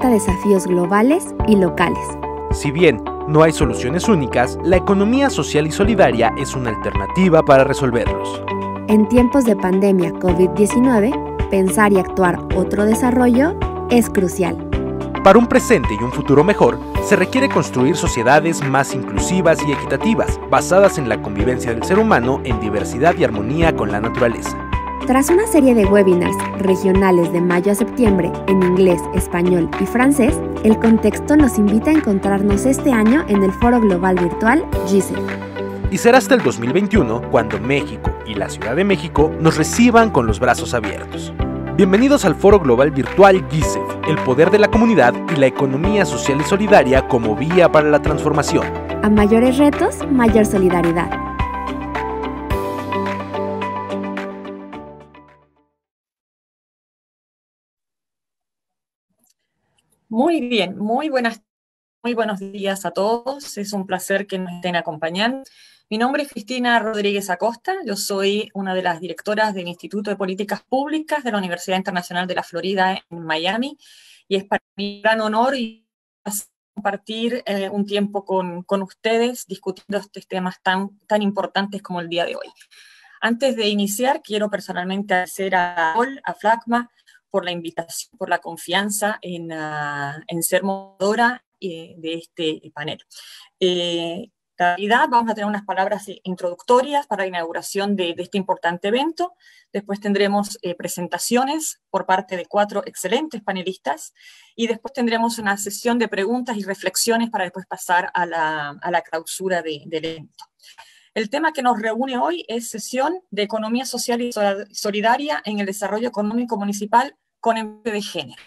enfrenta desafíos globales y locales. Si bien no hay soluciones únicas, la economía social y solidaria es una alternativa para resolverlos. En tiempos de pandemia COVID-19, pensar y actuar otro desarrollo es crucial. Para un presente y un futuro mejor, se requiere construir sociedades más inclusivas y equitativas, basadas en la convivencia del ser humano en diversidad y armonía con la naturaleza. Tras una serie de webinars regionales de mayo a septiembre en inglés, español y francés, el contexto nos invita a encontrarnos este año en el Foro Global Virtual GISEF y será hasta el 2021 cuando México y la Ciudad de México nos reciban con los brazos abiertos. Bienvenidos al Foro Global Virtual GISEF, el poder de la comunidad y la economía social y solidaria como vía para la transformación. A mayores retos, mayor solidaridad. Muy bien, muy buenas, muy buenos días a todos. Es un placer que nos estén acompañando. Mi nombre es Cristina Rodríguez Acosta, yo soy una de las directoras del Instituto de Políticas Públicas de la Universidad Internacional de la Florida en Miami y es para mí un gran honor y compartir eh, un tiempo con, con, ustedes discutiendo estos temas tan, tan importantes como el día de hoy. Antes de iniciar, quiero personalmente agradecer a Paul, a Flagma, por la invitación, por la confianza en, uh, en ser moderadora eh, de este panel. Eh, realidad. Vamos a tener unas palabras introductorias para la inauguración de, este importante evento. Después tendremos eh, presentaciones por parte de cuatro excelentes panelistas y después tendremos una sesión de preguntas y reflexiones para después pasar a la, clausura del evento. El tema que nos reúne hoy es sesión de economía social y solidaria en el desarrollo económico municipal con enfoque de género.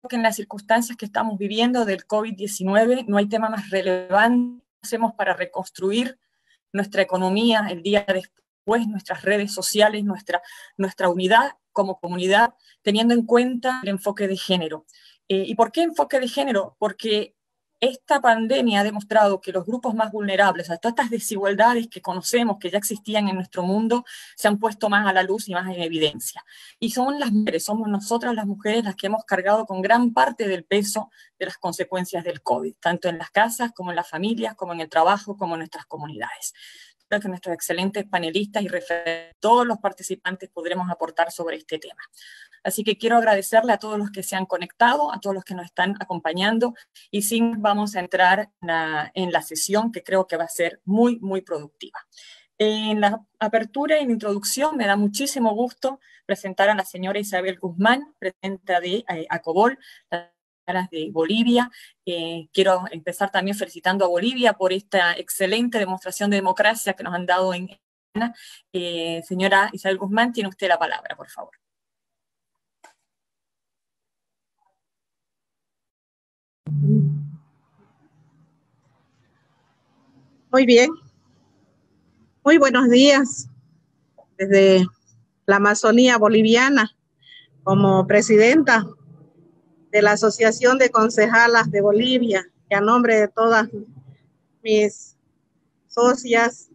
Creo que en las circunstancias que estamos viviendo del COVID-19 no hay tema más relevante hacemos para reconstruir nuestra economía el día después, nuestras redes sociales, nuestra, nuestra unidad como comunidad, teniendo en cuenta el enfoque de género. Eh, ¿Y por qué enfoque de género? Porque esta pandemia ha demostrado que los grupos más vulnerables, a todas estas desigualdades que conocemos, que ya existían en nuestro mundo, se han puesto más a la luz y más en evidencia. Y son las mujeres, somos nosotras las mujeres las que hemos cargado con gran parte del peso de las consecuencias del COVID, tanto en las casas como en las familias, como en el trabajo, como en nuestras comunidades que nuestros excelentes panelistas y todos los participantes podremos aportar sobre este tema. Así que quiero agradecerle a todos los que se han conectado, a todos los que nos están acompañando y sin vamos a entrar en la, sesión que creo que va a ser muy, muy productiva. En la apertura y en introducción me da muchísimo gusto presentar a la señora Isabel Guzmán, presidenta de eh, ACOBOL, de Bolivia. Eh, quiero empezar también felicitando a Bolivia por esta excelente demostración de democracia que nos han dado en eh, señora Isabel Guzmán, tiene usted la palabra, por favor. Muy bien. Muy buenos días desde la Amazonía boliviana como presidenta de la Asociación de Concejalas de Bolivia, y a nombre de todas mis socias,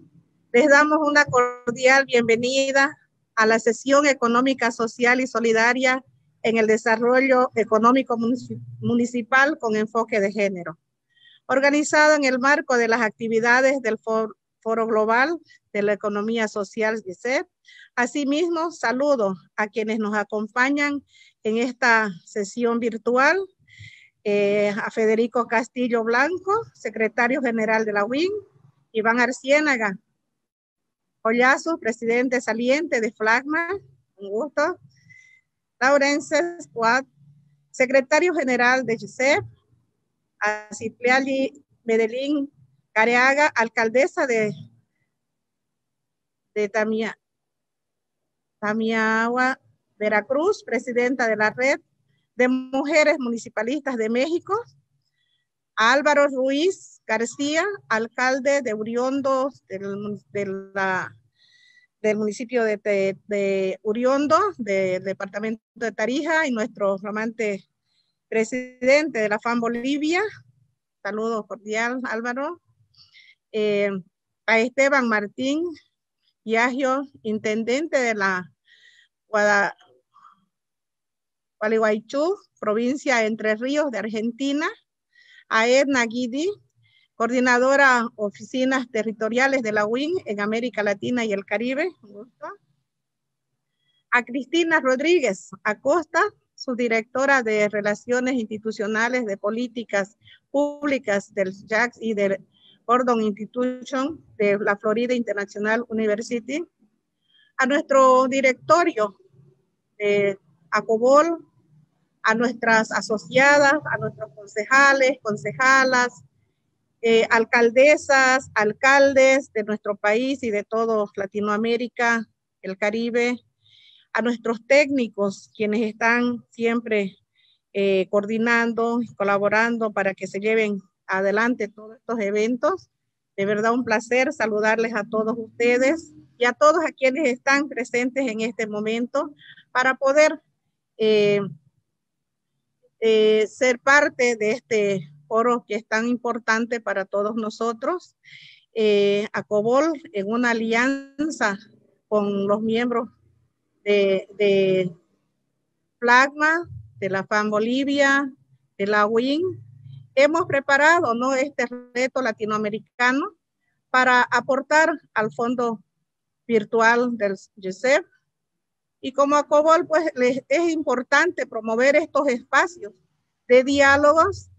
les damos una cordial bienvenida a la sesión económica, social y solidaria en el desarrollo económico municipal con enfoque de género, organizado en el marco de las actividades del Foro, Global de la Economía Social GICEP. Asimismo, saludo a quienes nos acompañan en esta sesión virtual, eh, a Federico Castillo Blanco, secretario general de la UIN, Iván Arciénaga, Ollazo, presidente saliente de Flagma, un gusto, Laurence Squad, secretario general de GISEP, a Cipriali Medellín Careaga, alcaldesa de, de Tamia, Tamiagua, Veracruz, presidenta de la Red de Mujeres Municipalistas de México, Álvaro Ruiz García, alcalde de Uriondo del, municipio de, de, Uriondo, del departamento de Tarija, y nuestro flamante presidente de la FAN Bolivia. Saludos cordial, Álvaro. Eh, a Esteban Martín Yagio, intendente de la Guadalajara Gualeguaychú, provincia Entre Ríos de Argentina, a Edna Guidi, coordinadora oficinas territoriales de la UIN en América Latina y el Caribe, a Cristina Rodríguez Acosta, subdirectora de Relaciones Institucionales de Políticas Públicas del JAX y del Gordon Institution de la Florida International University, a nuestro directorio de ACOBOL, a nuestras asociadas, a nuestros concejales, concejalas, eh, alcaldesas, alcaldes de nuestro país y de todo Latinoamérica, el Caribe, a nuestros técnicos, quienes están siempre eh, coordinando, colaborando para que se lleven adelante todos estos eventos. De verdad, un placer saludarles a todos ustedes y a todos a quienes están presentes en este momento para poder eh, eh, ser parte de este foro que es tan importante para todos nosotros. Eh, ACOBOL en una alianza con los miembros de, de Flagma, de la FAN Bolivia, de la WIN, hemos preparado ¿no? este reto latinoamericano para aportar al Fondo virtual del GESEF. Y como ACOBOL, pues es importante promover estos espacios de diálogos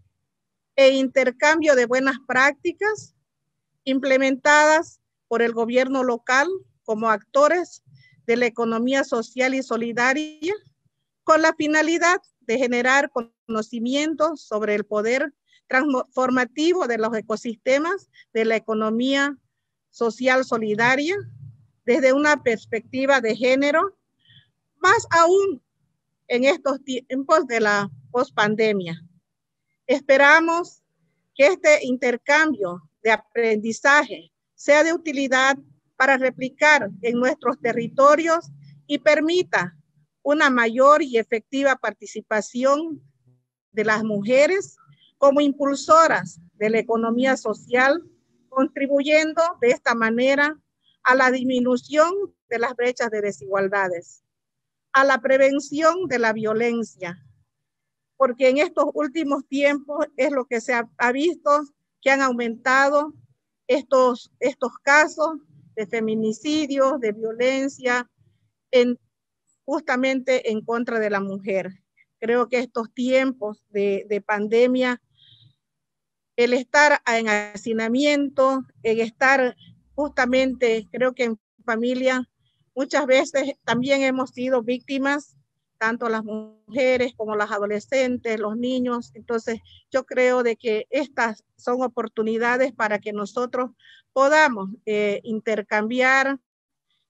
e intercambio de buenas prácticas implementadas por el gobierno local como actores de la economía social y solidaria con la finalidad de generar conocimiento sobre el poder transformativo de los ecosistemas de la economía social solidaria desde una perspectiva de género, más aún en estos tiempos de la pospandemia. Esperamos que este intercambio de aprendizaje sea de utilidad para replicar en nuestros territorios y permita una mayor y efectiva participación de las mujeres como impulsoras de la economía social, contribuyendo de esta manera a la disminución de las brechas de desigualdades, a la prevención de la violencia, porque en estos últimos tiempos es lo que se ha, visto que han aumentado estos, estos casos de feminicidio, de violencia, en, justamente en contra de la mujer. Creo que estos tiempos de, de pandemia, el estar en hacinamiento, el estar justamente, creo que en familia muchas veces también hemos sido víctimas, tanto las mujeres como las adolescentes, los niños. Entonces, yo creo de que estas son oportunidades para que nosotros podamos eh, intercambiar,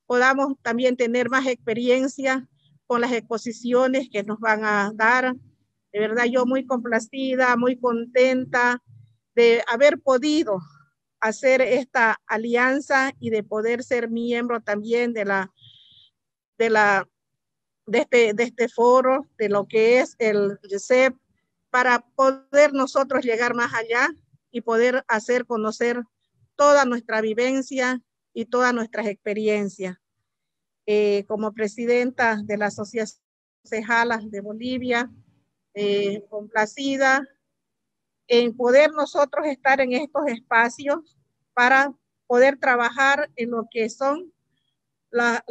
podamos también tener más experiencia con las exposiciones que nos van a dar. De verdad, yo muy complacida, muy contenta de haber podido hacer esta alianza y de poder ser miembro también de la de la de este, de este foro, de lo que es el GESEP, para poder nosotros llegar más allá y poder hacer conocer toda nuestra vivencia y todas nuestras experiencias. Eh, como presidenta de la Asociación Cejalas de Bolivia, eh, complacida en poder nosotros estar en estos espacios para poder trabajar en lo que son las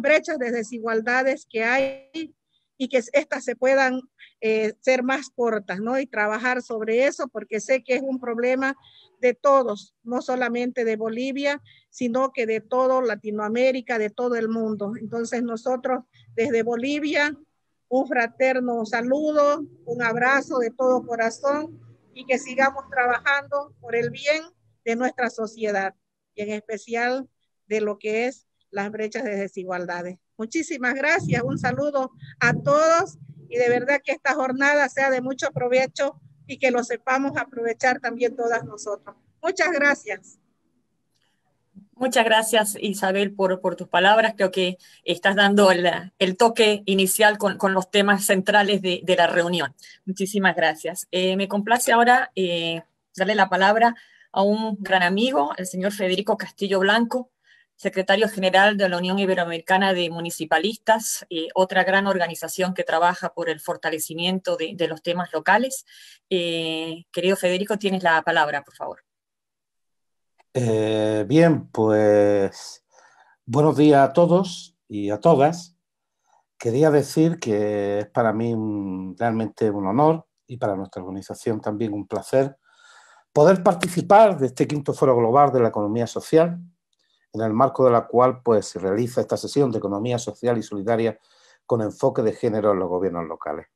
brechas de desigualdades que hay y que estas se puedan eh, ser más cortas, ¿no? Y trabajar sobre eso porque sé que es un problema de todos, no solamente de Bolivia, sino que de todo Latinoamérica, de todo el mundo. Entonces nosotros desde Bolivia un fraterno saludo, un abrazo de todo corazón y que sigamos trabajando por el bien de nuestra sociedad y en especial de lo que es las brechas de desigualdades. Muchísimas gracias, un saludo a todos y de verdad que esta jornada sea de mucho provecho y que lo sepamos aprovechar también todas nosotros. Muchas gracias. Muchas gracias Isabel por, tus palabras. Creo que estás dando el, toque inicial con, los temas centrales de, de, la reunión. Muchísimas gracias. Eh, me complace ahora eh, darle la palabra a un gran amigo, el señor Federico Castillo Blanco, secretario general de la Unión Iberoamericana de Municipalistas, eh, otra gran organización que trabaja por el fortalecimiento de, los temas locales. Eh, querido Federico, tienes la palabra, por favor. Eh, bien, pues buenos días a todos y a todas. Quería decir que es para mí realmente un honor y para nuestra organización también un placer poder participar de este quinto foro global de la economía social en el marco de la cual pues, se realiza esta sesión de economía social y solidaria con enfoque de género en los gobiernos locales.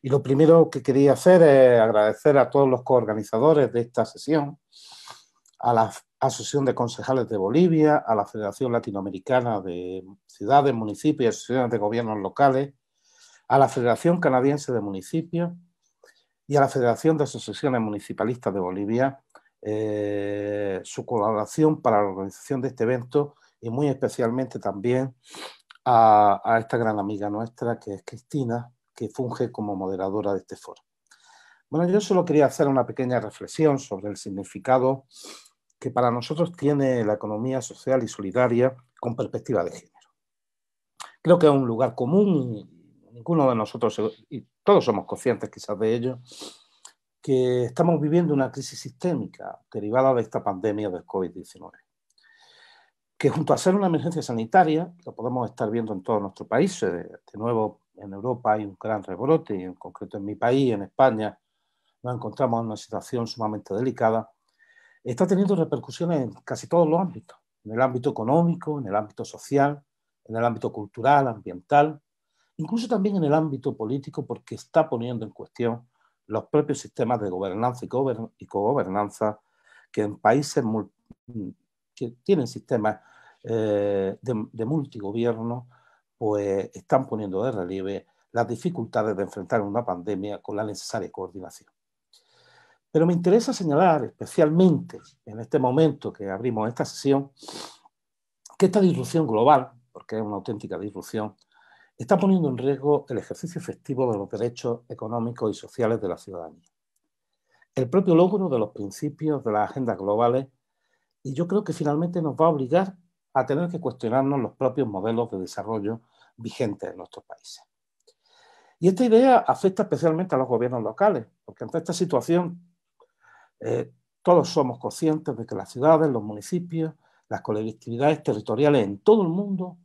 Y lo primero que quería hacer es agradecer a todos los coorganizadores de esta sesión, a la Asociación de Concejales de Bolivia, a la Federación Latinoamericana de Ciudades, Municipios y Asociaciones de Gobiernos Locales, a la Federación Canadiense de Municipios y a la Federación de Asociaciones Municipalistas de Bolivia eh, su colaboración para la organización de este evento y muy especialmente también a, esta gran amiga nuestra que es Cristina, que funge como moderadora de este foro. Bueno, yo solo quería hacer una pequeña reflexión sobre el significado que para nosotros tiene la economía social y solidaria con perspectiva de género. Creo que es un lugar común, ninguno de nosotros, y todos somos conscientes quizás de ello, que estamos viviendo una crisis sistémica derivada de esta pandemia del COVID-19, que junto a ser una emergencia sanitaria, lo podemos estar viendo en todos nuestros países, de nuevo en Europa hay un gran rebrote y en concreto en mi país, en España, nos encontramos en una situación sumamente delicada, está teniendo repercusiones en casi todos los ámbitos, en el ámbito económico, en el ámbito social, en el ámbito cultural, ambiental, incluso también en el ámbito político, porque está poniendo en cuestión los propios sistemas de gobernanza y, cogobernanza que en países que tienen sistemas eh, de, multigobierno, pues están poniendo de relieve las dificultades de enfrentar una pandemia con la necesaria coordinación. Pero me interesa señalar especialmente en este momento que abrimos esta sesión que esta disrupción global, porque es una auténtica disrupción, está poniendo en riesgo el ejercicio efectivo de los derechos económicos y sociales de la ciudadanía. El propio logro de los principios de las agendas globales y yo creo que finalmente nos va a obligar a tener que cuestionarnos los propios modelos de desarrollo vigentes en nuestros países. Y esta idea afecta especialmente a los gobiernos locales, porque ante esta situación eh, todos somos conscientes de que las ciudades, los municipios, las colectividades territoriales en todo el mundo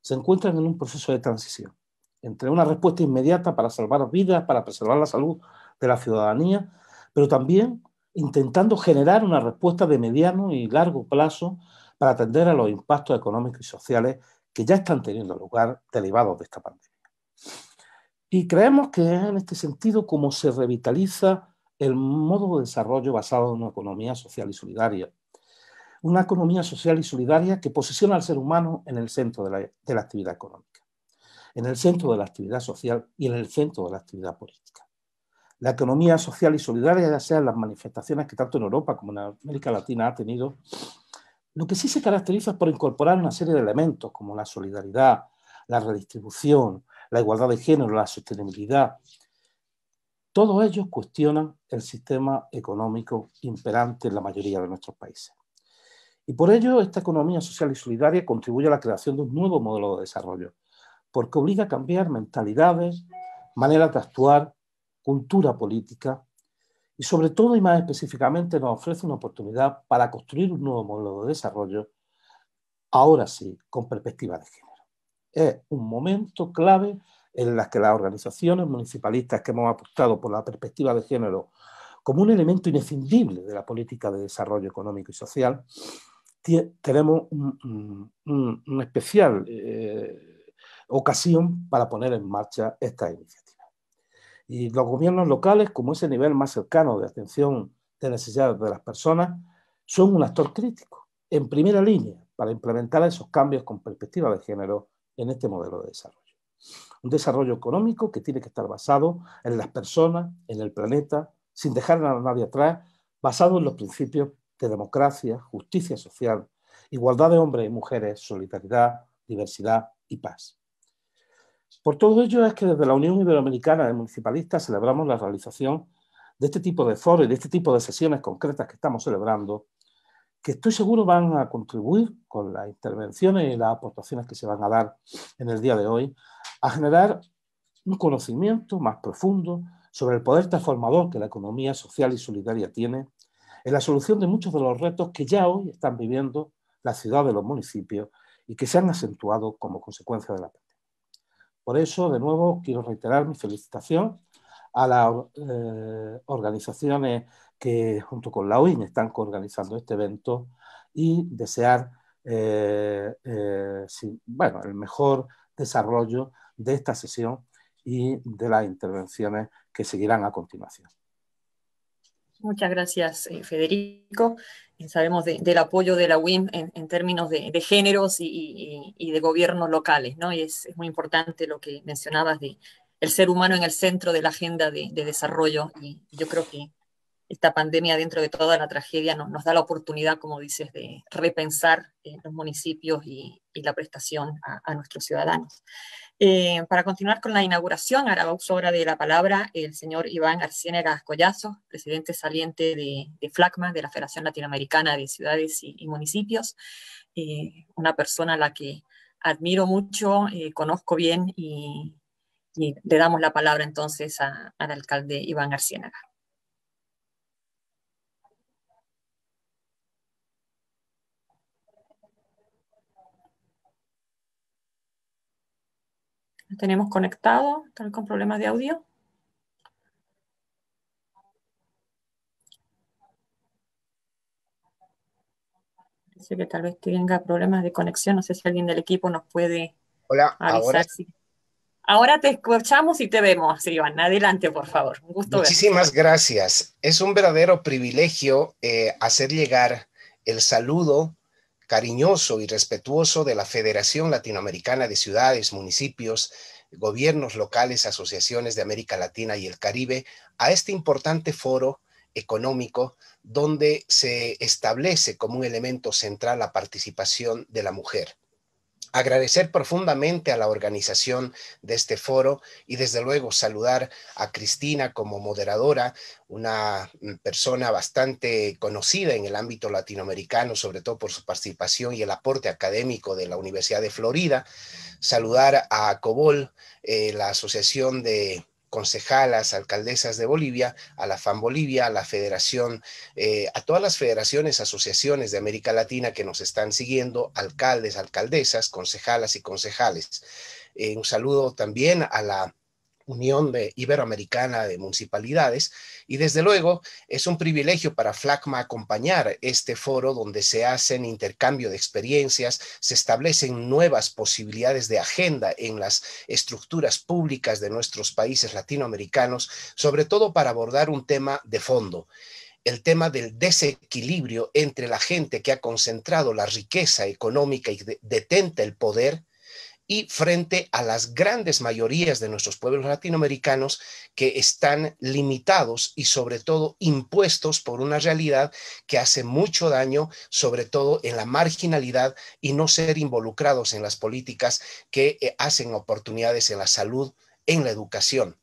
se encuentran en un proceso de transición entre una respuesta inmediata para salvar vidas, para preservar la salud de la ciudadanía, pero también intentando generar una respuesta de mediano y largo plazo para atender a los impactos económicos y sociales que ya están teniendo lugar derivados de esta pandemia. Y creemos que es en este sentido como se revitaliza el modo de desarrollo basado en una economía social y solidaria, una economía social y solidaria que posiciona al ser humano en el centro de la, actividad económica, en el centro de la actividad social y en el centro de la actividad política. La economía social y solidaria, ya sea en las manifestaciones que tanto en Europa como en América Latina ha tenido, lo que sí se caracteriza es por incorporar una serie de elementos como la solidaridad, la redistribución, la igualdad de género, la sostenibilidad. Todos ellos cuestionan el sistema económico imperante en la mayoría de nuestros países. Y por ello, esta economía social y solidaria contribuye a la creación de un nuevo modelo de desarrollo, porque obliga a cambiar mentalidades, maneras de actuar, cultura política y sobre todo y más específicamente nos ofrece una oportunidad para construir un nuevo modelo de desarrollo, ahora sí, con perspectiva de género. Es un momento clave en el que las organizaciones municipalistas que hemos apostado por la perspectiva de género como un elemento inescindible de la política de desarrollo económico y social, tenemos una especial eh, ocasión para poner en marcha esta iniciativa. Y los gobiernos locales, como ese nivel más cercano de atención de necesidades de las personas, son un actor crítico, en primera línea, para implementar esos cambios con perspectiva de género en este modelo de desarrollo. Un desarrollo económico que tiene que estar basado en las personas, en el planeta, sin dejar a nadie atrás, basado en los principios de democracia, justicia social, igualdad de hombres y mujeres, solidaridad, diversidad y paz. Por todo ello es que desde la Unión Iberoamericana de Municipalistas celebramos la realización de este tipo de foros y de este tipo de sesiones concretas que estamos celebrando, que estoy seguro van a contribuir con las intervenciones y las aportaciones que se van a dar en el día de hoy a generar un conocimiento más profundo sobre el poder transformador que la economía social y solidaria tiene en la solución de muchos de los retos que ya hoy están viviendo la ciudad de los municipios y que se han acentuado como consecuencia de la pandemia. Por eso, de nuevo, quiero reiterar mi felicitación a las eh, organizaciones que junto con la OIN están coorganizando este evento y desear eh, eh, bueno, el mejor desarrollo de esta sesión y de las intervenciones que seguirán a continuación. Muchas gracias, Federico. Sabemos del apoyo de la UIM en, términos de, géneros y, de gobiernos locales, ¿no? Y es, es, muy importante lo que mencionabas de el ser humano en el centro de la agenda de, desarrollo y yo creo que esta pandemia dentro de toda la tragedia nos, da la oportunidad, como dices, de repensar eh, los municipios y, la prestación a, nuestros ciudadanos. Eh, para continuar con la inauguración, ahora uso ahora de la palabra el señor Iván Arciénega Collazo, presidente saliente de, de, FLACMA, de la Federación Latinoamericana de Ciudades y, Municipios, eh, una persona a la que admiro mucho, conozco bien y, le damos la palabra entonces al alcalde Iván Arciénaga. ¿Lo tenemos conectado? ¿Están con problemas de audio? Parece que tal vez tenga problemas de conexión. No sé si alguien del equipo nos puede Hola, avisar si Ahora te escuchamos y te vemos, Iván. Adelante, por favor. Un gusto Muchísimas gracias. Es un verdadero privilegio eh, hacer llegar el saludo cariñoso y respetuoso de la Federación Latinoamericana de Ciudades, Municipios, Gobiernos locales, asociaciones de América Latina y el Caribe a este importante foro económico donde se establece como un elemento central la participación de la mujer agradecer profundamente a la organización de este foro y desde luego saludar a Cristina como moderadora, una mm, persona bastante conocida en el ámbito latinoamericano, sobre todo por su participación y el aporte académico de la Universidad de Florida. Saludar a COBOL, eh, la Asociación de concejalas, alcaldesas de Bolivia, a la FAN Bolivia, a la Federación, eh, a todas las federaciones, asociaciones de América Latina que nos están siguiendo, alcaldes, alcaldesas, concejalas y concejales. Eh, un saludo también a la Unión de Iberoamericana de Municipalidades y desde luego es un privilegio para FLACMA acompañar este foro donde se hacen intercambio de experiencias, se establecen nuevas posibilidades de agenda en las estructuras públicas de nuestros países latinoamericanos, sobre todo para abordar un tema de fondo el tema del desequilibrio entre la gente que ha concentrado la riqueza económica y detenta el poder y frente a las grandes mayorías de nuestros pueblos latinoamericanos que están limitados y sobre todo impuestos por una realidad que hace mucho daño, sobre todo en la marginalidad y no ser involucrados en las políticas que eh, hacen oportunidades en la salud, en la educación.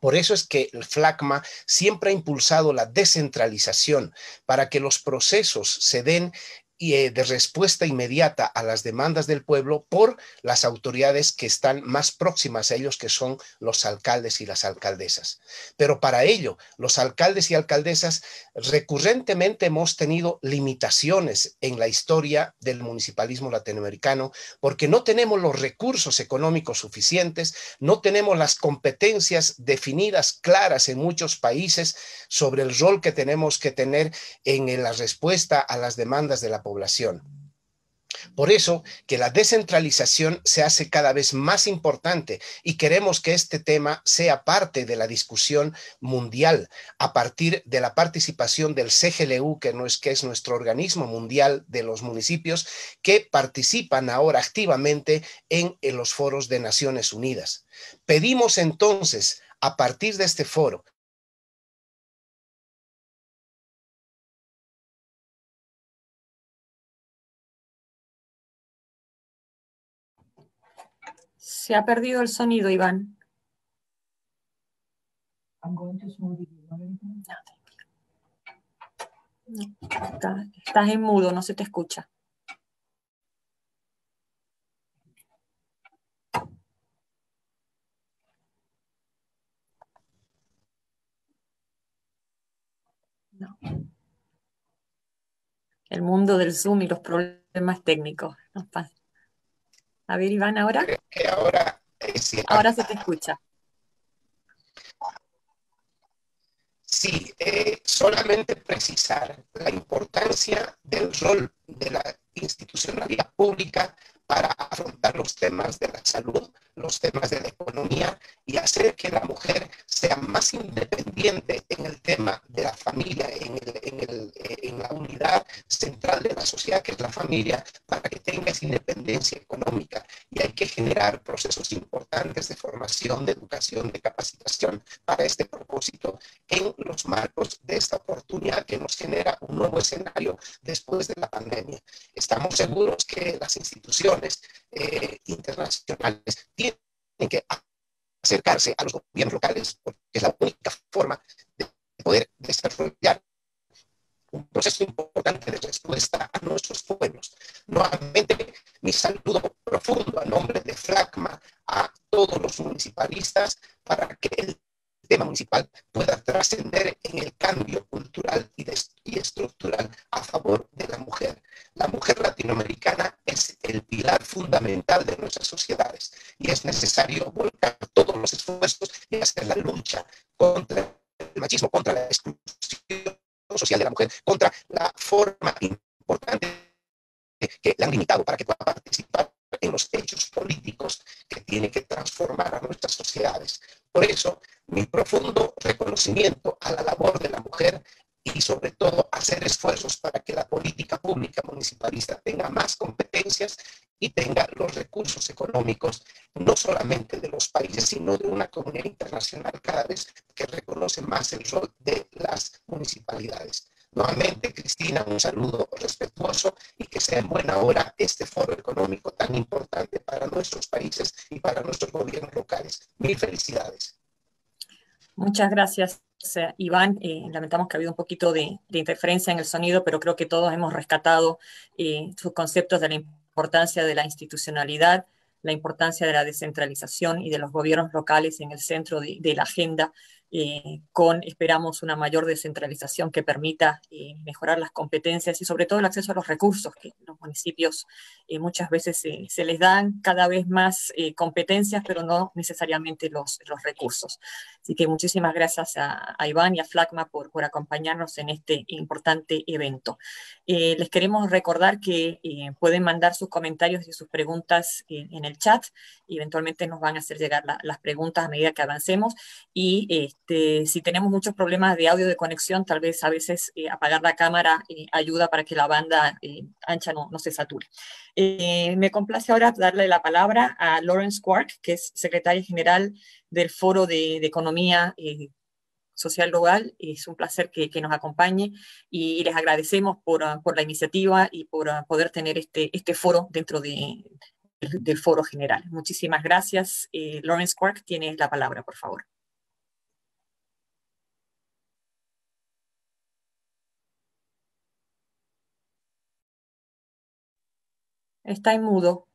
Por eso es que el FLACMA siempre ha impulsado la descentralización para que los procesos se den y eh, de respuesta inmediata a las demandas del pueblo por las autoridades que están más próximas a ellos, que son los alcaldes y las alcaldesas. Pero para ello, los alcaldes y alcaldesas recurrentemente hemos tenido limitaciones en la historia del municipalismo latinoamericano porque no tenemos los recursos económicos suficientes, no tenemos las competencias definidas claras en muchos países sobre el rol que tenemos que tener en la respuesta a las demandas de la población. Por eso que la descentralización se hace cada vez más importante y queremos que este tema sea parte de la discusión mundial a partir de la participación del CGLU, que, no es, que es nuestro organismo mundial de los municipios, que participan ahora activamente en, en los foros de Naciones Unidas. Pedimos entonces, a partir de este foro, Se ha perdido el sonido, Iván. estás en mudo, no se te escucha. No. El mundo del Zoom y los problemas técnicos. A ver, Iván, ahora. ahora, ahora se te escucha. Sí, eh, solamente precisar la importancia del rol de la institucionalidad pública para afrontar los temas de la salud, los temas de la economía y hacer que la mujer sea más independiente en el tema de la familia, en, la unidad central de la sociedad que es la familia, para que tenga esa independencia económica. Y hay que generar procesos importantes de formación, de educación, de capacitación para este propósito en los marcos de esta oportunidad que nos genera un nuevo escenario después de la pandemia. Estamos seguros que las instituciones eh, internacionales tienen que acercarse a los gobiernos locales porque es la única forma de poder desarrollar un proceso importante de respuesta a nuestros pueblos. Nuevamente, mi saludo profundo a nombre de FLACMA a todos los municipalistas para que el tema municipal pueda trascender en el cambio cultural y, y, estructural a favor de la mujer. La mujer latinoamericana es el pilar fundamental de nuestras sociedades y es necesario volcar todos los esfuerzos y hacer la lucha contra el machismo, contra la exclusión social de la mujer, contra la forma importante que le han limitado para que pueda participar en los hechos políticos que tiene que transformar a nuestras sociedades. Por eso, mi profundo reconocimiento a la labor de la mujer y sobre todo hacer esfuerzos para que la política pública municipalista tenga más competencias y tenga los recursos económicos, no solamente de los países, sino de una comunidad internacional cada vez que reconoce más el rol de las municipalidades. Nuevamente, Cristina, un saludo respetuoso y que sea en buena hora este foro económico tan importante para nuestros países y para nuestros gobiernos locales. Mil felicidades. Muchas gracias, Iván. Eh, lamentamos que ha habido un poquito de, interferencia en el sonido, pero creo que todos hemos rescatado eh, sus conceptos de la importancia de la institucionalidad, la importancia de la descentralización y de los gobiernos locales en el centro de la agenda eh, con, esperamos, una mayor descentralización que permita eh, mejorar las competencias y sobre todo el acceso a los recursos, que los municipios eh, muchas veces se les dan cada vez más competencias, pero no necesariamente los, los recursos. Así que muchísimas gracias a, Iván y a FLACMA por, por, acompañarnos en este importante evento. les queremos recordar que pueden mandar sus comentarios y sus preguntas en el chat, eventualmente nos van a hacer llegar las preguntas a medida que avancemos y este, si tenemos muchos problemas de audio de conexión, tal vez a veces eh, apagar la cámara eh, ayuda para que la banda eh, ancha no, se sature. me complace ahora darle la palabra a Lawrence Quark, que es secretaria general del Foro de, Economía Social Global. Es un placer que, nos acompañe y, les agradecemos por, la iniciativa y por poder tener este, este foro dentro del foro general. Muchísimas gracias. Lawrence Quark, tiene la palabra, por favor. Está en mudo.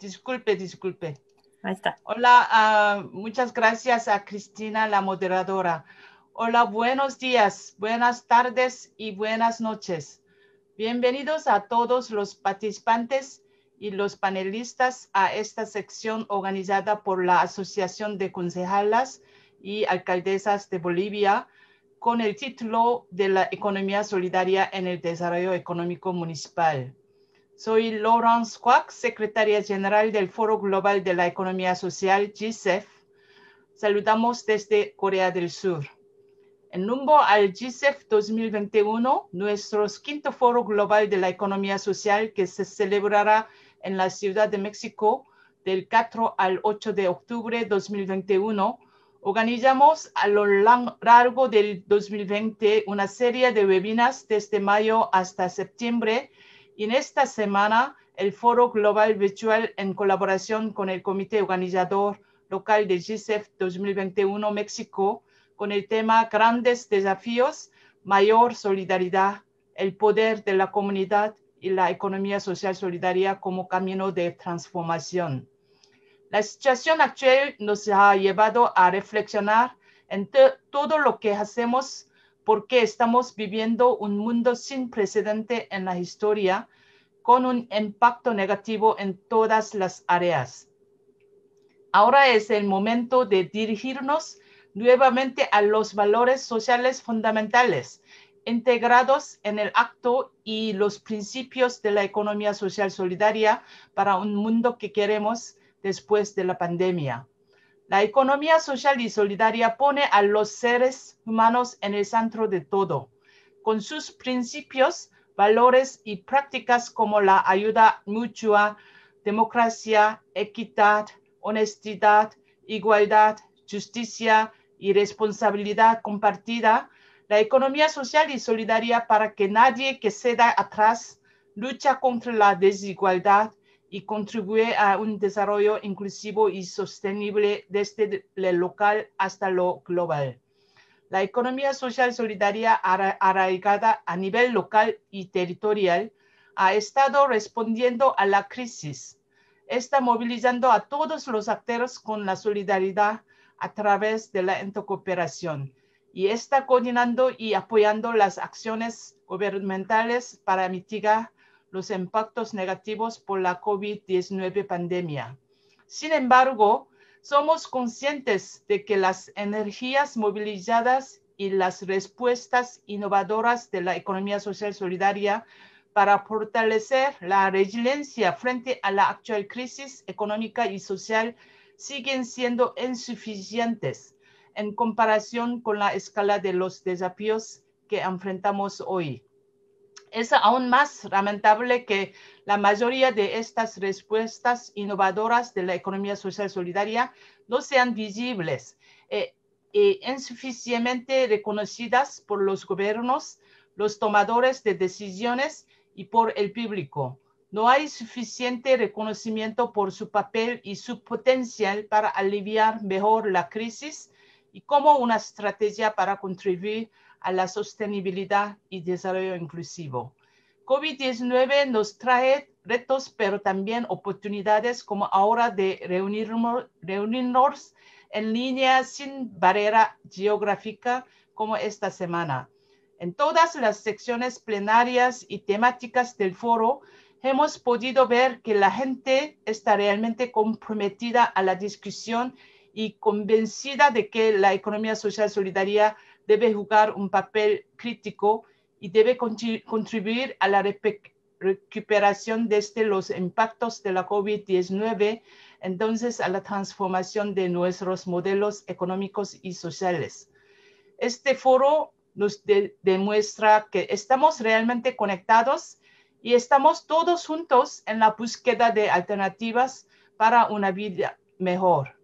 Disculpe, disculpe. Ahí está. Hola, ah, muchas gracias a Cristina, la moderadora. Hola, buenos días, buenas tardes y buenas noches. Bienvenidos a todos los participantes y los panelistas a esta sección organizada por la Asociación de Concejalas y Alcaldesas de Bolivia con el título de la economía solidaria en el desarrollo económico municipal. Soy Laurence Kwak, secretaria general del Foro Global de la Economía Social, GCEF. Saludamos desde Corea del Sur. En rumbo al GCEF 2021, nuestro quinto Foro Global de la Economía Social que se celebrará en la Ciudad de México del 4 al 8 de octubre 2021, Organizamos a lo largo del 2020 una serie de webinars desde mayo hasta septiembre y en esta semana el Foro Global Virtual en colaboración con el Comité Organizador local de GICEF 2021 México con el tema Grandes desafíos, mayor solidaridad, el poder de la comunidad y la economía social solidaria como camino de transformación. La situación actual nos ha llevado a reflexionar en todo lo que hacemos porque estamos viviendo un mundo sin precedente en la historia con un impacto negativo en todas las áreas. Ahora es el momento de dirigirnos nuevamente a los valores sociales fundamentales integrados en el acto y los principios de la economía social solidaria para un mundo que queremos después de la pandemia. La economía social y solidaria pone a los seres humanos en el centro de todo, con sus principios valores y prácticas como la ayuda mutua, democracia, equidad, honestidad, igualdad, justicia y responsabilidad compartida, la economía social y solidaria para que nadie que ceda atrás lucha contra la desigualdad y contribuye a un desarrollo inclusivo y sostenible desde lo local hasta lo global. La economía social solidaria arraigada a nivel local y territorial ha estado respondiendo a la crisis. Está movilizando a todos los actores con la solidaridad a través de la intercooperación y está coordinando y apoyando las acciones gubernamentales para mitigar los impactos negativos por la COVID-19 pandemia. Sin embargo, somos conscientes de que las energías movilizadas y las respuestas innovadoras de la economía social solidaria para fortalecer la resiliencia frente a la actual crisis económica y social siguen siendo insuficientes en comparación con la escala de los desafíos que enfrentamos hoy. Es aún más lamentable que la mayoría de estas respuestas innovadoras de la economía social solidaria no sean visibles e, insuficientemente reconocidas por los gobiernos, los tomadores de decisiones y por el público. No hay suficiente reconocimiento por su papel y su potencial para aliviar mejor la crisis y como una estrategia para contribuir a la sostenibilidad y desarrollo inclusivo. COVID-19 nos trae retos, pero también oportunidades como ahora de reunirnos, en línea sin barrera geográfica como esta semana. En todas las secciones plenarias y temáticas del foro, hemos podido ver que la gente está realmente comprometida a la discusión y convencida de que la economía social solidaria debe jugar un papel crítico y debe contribuir a la recuperación desde los impactos de la COVID-19, entonces a la transformación de nuestros modelos económicos y sociales. Este foro nos demuestra que estamos realmente conectados y estamos todos juntos en la búsqueda de alternativas para una vida mejor.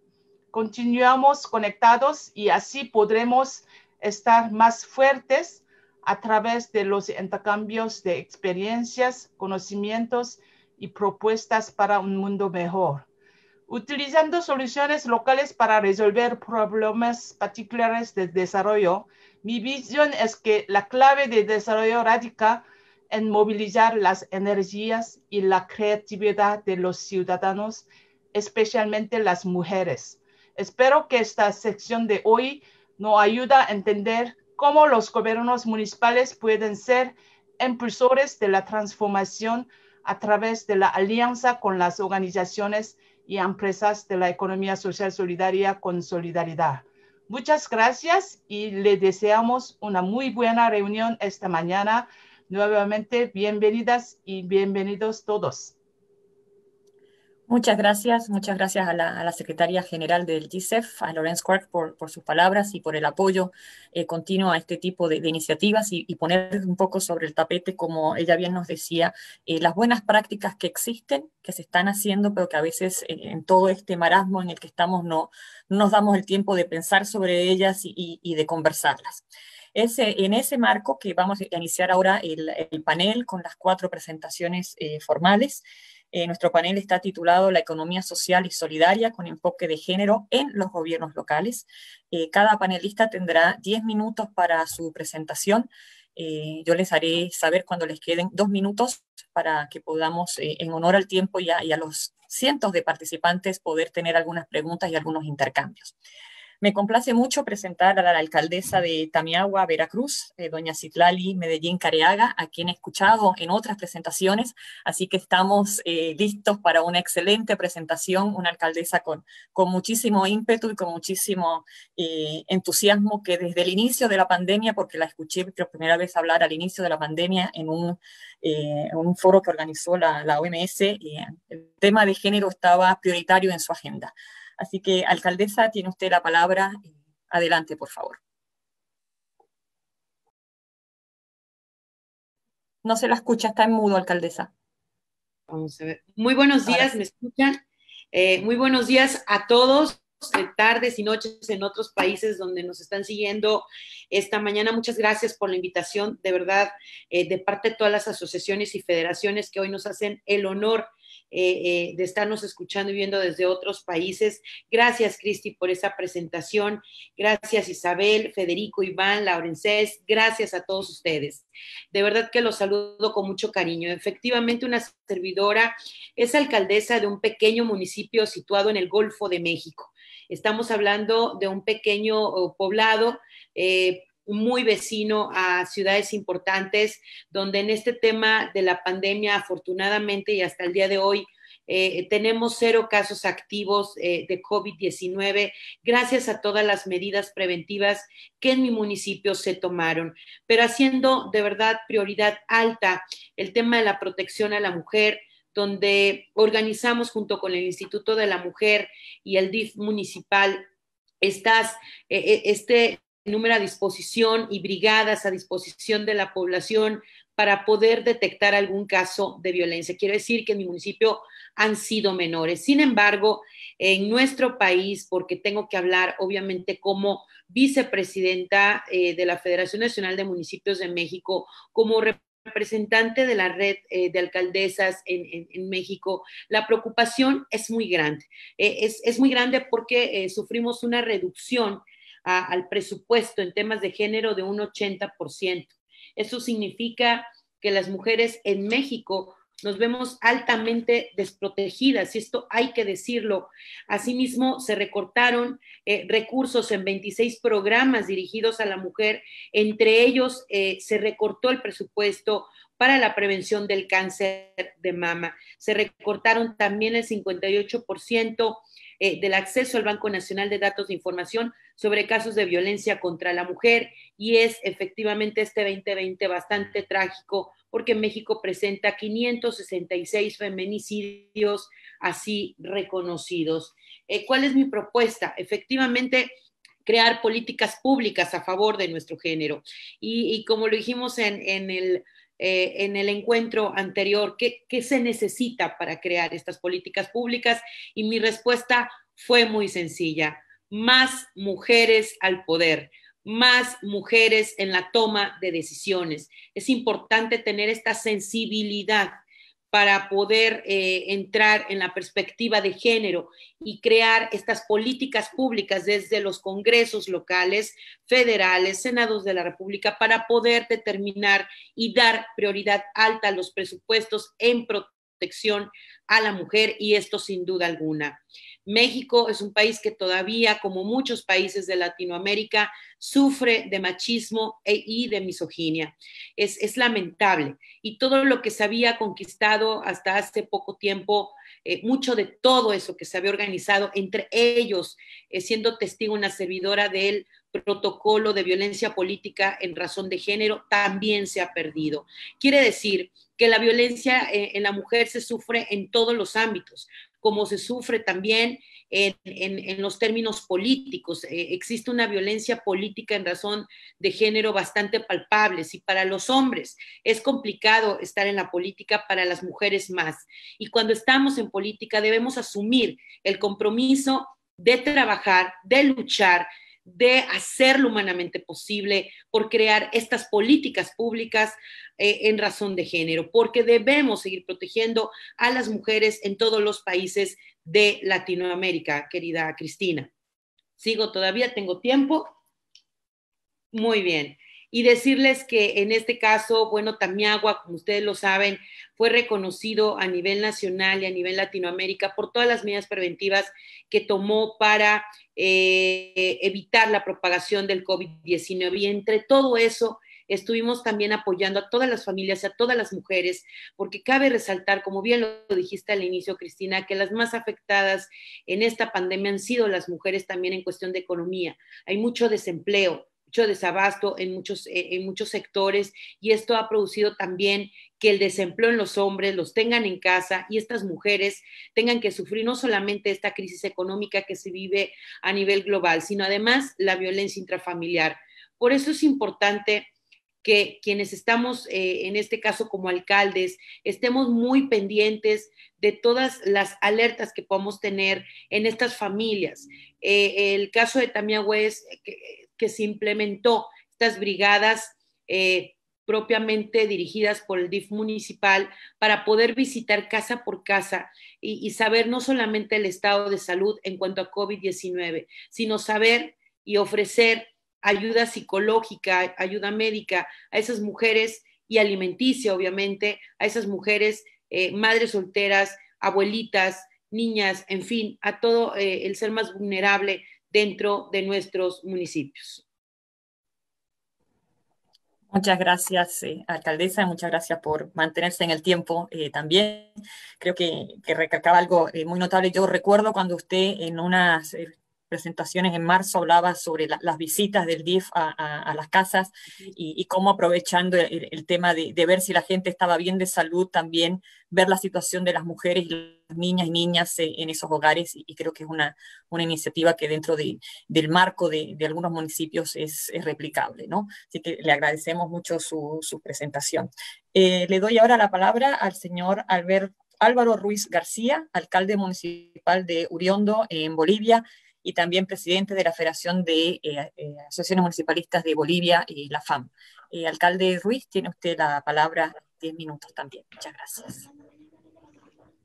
Continuamos conectados y así podremos estar más fuertes a través de los intercambios de experiencias, conocimientos y propuestas para un mundo mejor. Utilizando soluciones locales para resolver problemas particulares de desarrollo, mi visión es que la clave de desarrollo radica en movilizar las energías y la creatividad de los ciudadanos, especialmente las mujeres. Espero que esta sección de hoy nos ayuda a entender cómo los gobiernos municipales pueden ser impulsores de la transformación a través de la alianza con las organizaciones y empresas de la economía social solidaria con solidaridad. Muchas gracias y le deseamos una muy buena reunión esta mañana. Nuevamente, bienvenidas y bienvenidos todos. Muchas gracias, muchas gracias a la, secretaria general del GICEF, a Lorenz Quark, por, sus palabras y por el apoyo eh, continuo a este tipo de, iniciativas y, poner un poco sobre el tapete, como ella bien nos decía, eh, las buenas prácticas que existen, que se están haciendo, pero que a veces eh, en todo este marasmo en el que estamos no, nos damos el tiempo de pensar sobre ellas y, de conversarlas. Es en ese marco que vamos a iniciar ahora el, el panel con las cuatro presentaciones formales. Eh, nuestro panel está titulado La economía social y solidaria con enfoque de género en los gobiernos locales. Eh, cada panelista tendrá 10 minutos para su presentación. yo les haré saber cuando les queden dos minutos para que podamos, en honor al tiempo y a los cientos de participantes, poder tener algunas preguntas y algunos intercambios. Me complace mucho presentar a la alcaldesa de Tamiagua, Veracruz, eh, doña Citlali Medellín Careaga, a quien he escuchado en otras presentaciones, así que estamos eh, listos para una excelente presentación, una alcaldesa con, con muchísimo ímpetu y con muchísimo eh, entusiasmo que desde el inicio de la pandemia, porque la escuché por primera vez hablar al inicio de la pandemia en un, un foro que organizó la, la OMS, el tema de género estaba prioritario en su agenda. Así que, alcaldesa, tiene usted la palabra. Adelante, por favor. No se la escucha, está en mudo, alcaldesa. Vamos a ver. Muy buenos días, ¿me escuchan? Eh, muy buenos días a todos, tardes y noches en otros países donde nos están siguiendo esta mañana. Muchas gracias por la invitación, de verdad, eh, de parte de todas las asociaciones y federaciones que hoy nos hacen el honor eh, eh, de estarnos escuchando y viendo desde otros países. Gracias, Cristi, por esa presentación. Gracias, Isabel, Federico, Iván, Laurencés. Gracias a todos ustedes. De verdad que los saludo con mucho cariño. Efectivamente, una servidora es alcaldesa de un pequeño municipio situado en el Golfo de México. Estamos hablando de un pequeño oh, poblado. Eh, muy vecino a ciudades importantes, donde en este tema de la pandemia, afortunadamente y hasta el día de hoy, eh, tenemos cero casos activos eh, de COVID-19 gracias a todas las medidas preventivas que en mi municipio se tomaron, pero haciendo de verdad prioridad alta el tema de la protección a la mujer, donde organizamos junto con el Instituto de la Mujer y el DIF municipal estas, eh, este número a disposición y brigadas a disposición de la población para poder detectar algún caso de violencia. Quiero decir que en mi municipio han sido menores. Sin embargo, en nuestro país, porque tengo que hablar obviamente como vicepresidenta eh, de la Federación Nacional de Municipios de México, como representante de la red eh, de alcaldesas en, México, la preocupación es muy grande. Eh, es, es, muy grande porque sufrimos una reducción al presupuesto en temas de género de un 80%. Eso significa que las mujeres en México nos vemos altamente desprotegidas y esto hay que decirlo. Asimismo, se recortaron eh, recursos en 26 programas dirigidos a la mujer. Entre ellos, eh, se recortó el presupuesto para la prevención del cáncer de mama. Se recortaron también el 58% eh, del acceso al Banco Nacional de Datos de Información sobre casos de violencia contra la mujer y es efectivamente este 2020 bastante trágico porque México presenta 566 feminicidios así reconocidos. Eh, ¿Cuál es mi propuesta? Efectivamente, crear políticas públicas a favor de nuestro género. Y, como lo dijimos en, el eh, en el encuentro anterior, ¿qué, ¿qué, se necesita para crear estas políticas públicas? Y mi respuesta fue muy sencilla, más mujeres al poder, más mujeres en la toma de decisiones. Es importante tener esta sensibilidad para poder eh, entrar en la perspectiva de género y crear estas políticas públicas desde los congresos locales, federales, senados de la República, para poder determinar y dar prioridad alta a los presupuestos en protección a la mujer y esto sin duda alguna. México es un país que todavía, como muchos países de Latinoamérica, sufre de machismo e, y de misoginia. Es, lamentable. Y todo lo que se había conquistado hasta hace poco tiempo, eh, mucho de todo eso que se había organizado, entre ellos, eh, siendo testigo una servidora del protocolo de violencia política en razón de género, también se ha perdido. Quiere decir que la violencia eh, en la mujer se sufre en todos los ámbitos, como se sufre también en, los términos políticos. Eh, existe una violencia política en razón de género bastante palpable. Si para los hombres es complicado estar en la política, para las mujeres más. Y cuando estamos en política debemos asumir el compromiso de trabajar, de luchar, de hacerlo humanamente posible, por crear estas políticas públicas eh, en razón de género, porque debemos seguir protegiendo a las mujeres en todos los países de Latinoamérica, querida Cristina. Sigo todavía, tengo tiempo. Muy bien y decirles que en este caso, bueno, Tamiagua, como ustedes lo saben, fue reconocido a nivel nacional y a nivel Latinoamérica por todas las medidas preventivas que tomó para eh, evitar la propagación del COVID-19. Y entre todo eso, estuvimos también apoyando a todas las familias, a todas las mujeres, porque cabe resaltar, como bien lo dijiste al inicio, Cristina, que las más afectadas en esta pandemia han sido las mujeres también en cuestión de economía. Hay mucho desempleo, mucho desabasto en muchos, eh, en muchos sectores y esto ha producido también que el desempleo en los hombres los tengan en casa y estas mujeres tengan que sufrir no solamente esta crisis económica que se vive a nivel global, sino además la violencia intrafamiliar. Por eso es importante que quienes estamos, eh, en este caso como alcaldes, estemos muy pendientes de todas las alertas que podemos tener en estas familias. Eh, el caso de que se implementó. Estas brigadas eh, propiamente dirigidas por el DIF municipal para poder visitar casa por casa y, saber no solamente el estado de salud en cuanto a COVID-19, sino saber y ofrecer ayuda psicológica, ayuda médica a esas mujeres y alimenticia, obviamente, a esas mujeres, eh, madres solteras, abuelitas, niñas, en fin, a todo eh, el ser más vulnerable dentro de nuestros municipios. Muchas gracias, eh, alcaldesa, muchas gracias por mantenerse en el tiempo eh, también. Creo que, recalcaba algo eh, muy notable. Yo recuerdo cuando usted en unas presentaciones en marzo hablaba sobre las visitas del DIF a, las casas y, cómo aprovechando el, tema de, ver si la gente estaba bien de salud, también ver la situación de las mujeres y las niñas y niñas en esos hogares y, creo que es una, una iniciativa que dentro del marco de, algunos municipios es, replicable, ¿no? Así que le agradecemos mucho su, presentación. Eh, le doy ahora la palabra al señor Albert Álvaro Ruiz García, alcalde municipal de Uriondo, en Bolivia, y también presidente de la Federación de eh, eh, Asociaciones Municipalistas de Bolivia, y la FAM. Eh, alcalde Ruiz, tiene usted la palabra 10 minutos también. Muchas gracias.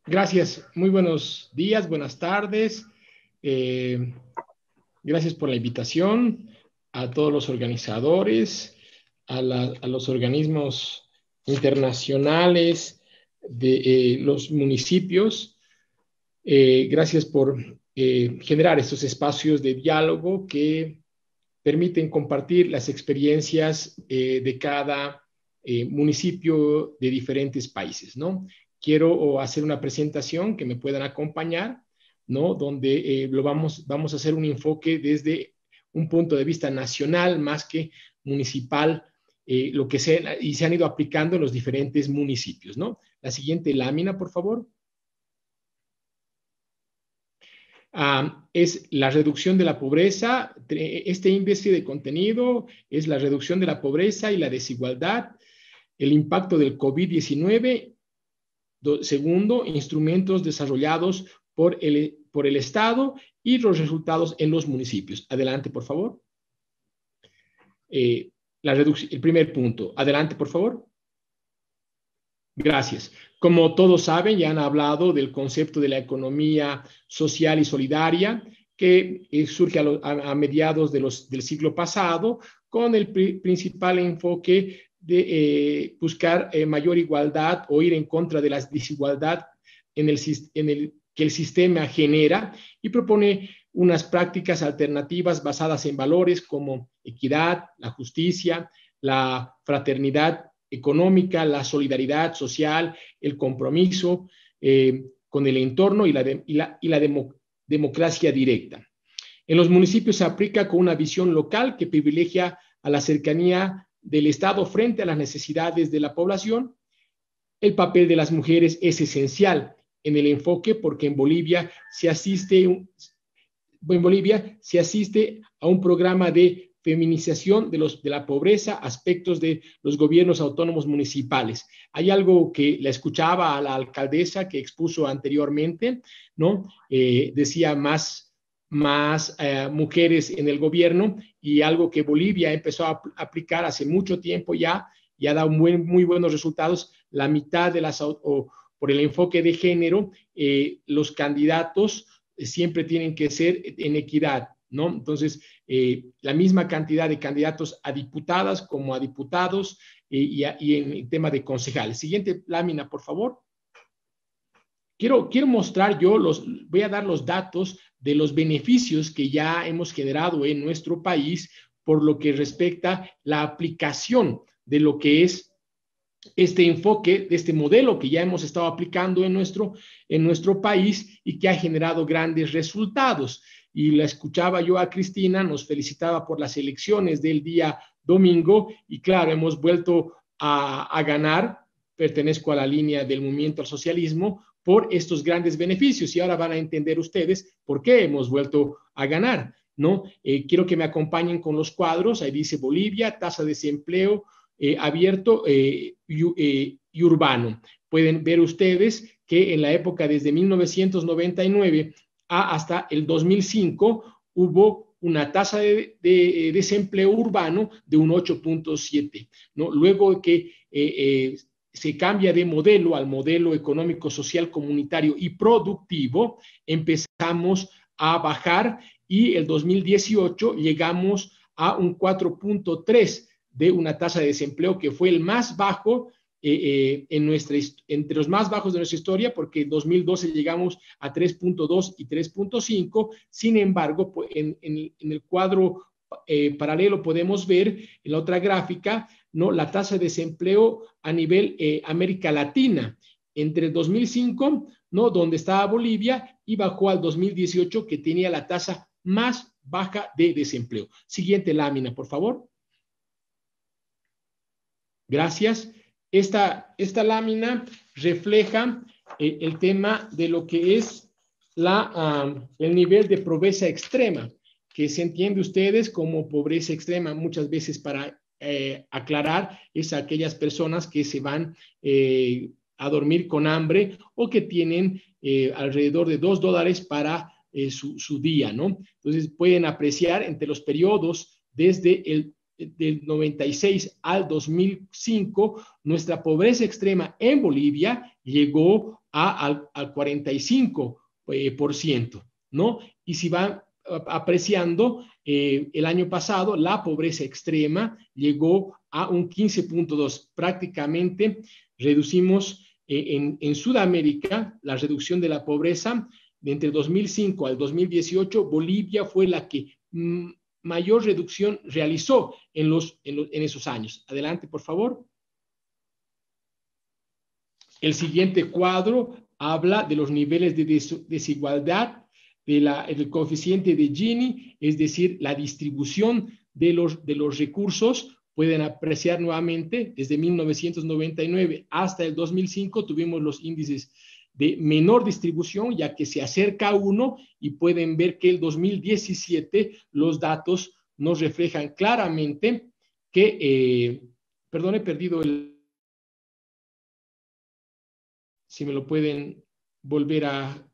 Gracias. Muy buenos días, buenas tardes. gracias por la invitación a todos los organizadores, a los organismos internacionales de los municipios. gracias por eh, generar estos espacios de diálogo que permiten compartir las experiencias eh, de cada eh, municipio de diferentes países, ¿no? Quiero hacer una presentación que me puedan acompañar, ¿no? Donde lo vamos, vamos a hacer un enfoque desde un punto de vista nacional más que municipal, lo que se, y se han ido aplicando en los diferentes municipios, ¿no? La siguiente lámina, por favor. Es la reducción de la pobreza. Este índice de contenido es la reducción de la pobreza y la desigualdad, el impacto del COVID-19. Segundo, instrumentos desarrollados por el, por el Estado y los resultados en los municipios. Adelante, por favor. Eh, la el primer punto. Adelante, por favor. Gracias. Como todos saben, ya han hablado del concepto de la economía social y solidaria que eh, surge a, mediados del siglo pasado con el principal enfoque de eh, buscar eh, mayor igualdad o ir en contra de la desigualdad en el, en el, que el sistema genera y propone unas prácticas alternativas basadas en valores como equidad, la justicia, la fraternidad económica, la solidaridad social, el compromiso eh, con el entorno y la, y la, democracia directa. En los municipios se aplica con una visión local que privilegia a la cercanía del Estado frente a las necesidades de la población. El papel de las mujeres es esencial en el enfoque porque en Bolivia se asiste, en Bolivia se asiste a un programa de feminización de, los, de la pobreza, aspectos de los gobiernos autónomos municipales. Hay algo que la escuchaba a la alcaldesa que expuso anteriormente, ¿no? Eh, decía más, más eh, mujeres en el gobierno y algo que Bolivia empezó a aplicar hace mucho tiempo ya y ha dado muy, muy buenos resultados. La mitad de las, o por el enfoque de género, eh, los candidatos siempre tienen que ser en equidad, ¿no? Entonces, eh, la misma cantidad de candidatos a diputadas como a diputados y, y, en el tema de concejales. Siguiente lámina, por favor. Quiero, quiero mostrar yo, los, voy a dar los datos de los beneficios que ya hemos generado en nuestro país por lo que respecta la aplicación de lo que es este enfoque, de este modelo que ya hemos estado aplicando en nuestro, en nuestro país y que ha generado grandes resultados. Y la escuchaba yo a Cristina, nos felicitaba por las elecciones del día domingo y claro, hemos vuelto a, a ganar, pertenezco a la línea del movimiento al socialismo, por estos grandes beneficios. Y ahora van a entender ustedes por qué hemos vuelto a ganar, ¿no? Eh, quiero que me acompañen con los cuadros. Ahí dice Bolivia, tasa de desempleo eh, abierto eh, y, urbano. Pueden ver ustedes que en la época desde 1999 hasta el 2005 hubo una tasa de, desempleo urbano de un 8.7, ¿no? Luego que se cambia de modelo al modelo económico, social, comunitario y productivo, empezamos a bajar y el 2018 llegamos a un 4.3 de una tasa de desempleo que fue el más bajo eh, eh, en nuestra, entre los más bajos de nuestra historia, porque en 2012 llegamos a 3.2 y 3.5. Sin embargo, en, el cuadro eh, paralelo podemos ver en la otra gráfica ¿no? la tasa de desempleo a nivel América Latina. Entre el 2005, ¿no? donde estaba Bolivia, y bajó al 2018, que tenía la tasa más baja de desempleo. Siguiente lámina, por favor. Gracias. Esta, esta lámina refleja eh, el tema de lo que es la, ah, el nivel de pobreza extrema, que se entiende ustedes como pobreza extrema muchas veces para eh, aclarar es aquellas personas que se van eh, a dormir con hambre o que tienen eh, alrededor de dos dólares para su, día, ¿no? Entonces pueden apreciar entre los periodos desde el del 96 al 2005, nuestra pobreza extrema en Bolivia llegó a, al, al 45%, por ciento, ¿no? Y si van apreciando, eh, el año pasado la pobreza extrema llegó a un 15.2. Prácticamente reducimos eh, en, Sudamérica la reducción de la pobreza. De entre 2005 al 2018, Bolivia fue la que mm, mayor reducción realizó en, los, en esos años. Adelante, por favor. El siguiente cuadro habla de los niveles de desigualdad del coeficiente de Gini, es decir, la distribución de los, de los recursos. Pueden apreciar nuevamente, desde 1999 hasta el 2005 tuvimos los índices de menor distribución, ya que se acerca a uno y pueden ver que el 2017 los datos nos reflejan claramente que, eh, perdón, he perdido el... Si me lo pueden volver a,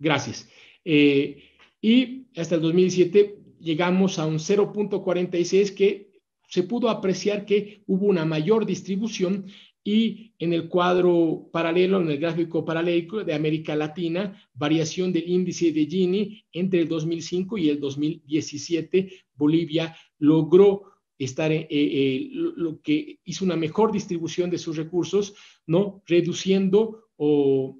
Gracias. Eh, y hasta el 2017 llegamos a un 0.46 que se pudo apreciar que hubo una mayor distribución y en el cuadro paralelo, en el gráfico paralelo de América Latina, variación del índice de Gini entre el 2005 y el 2017, Bolivia logró estar eh, eh, lo que hizo una mejor distribución de sus recursos, ¿no? Reduciendo o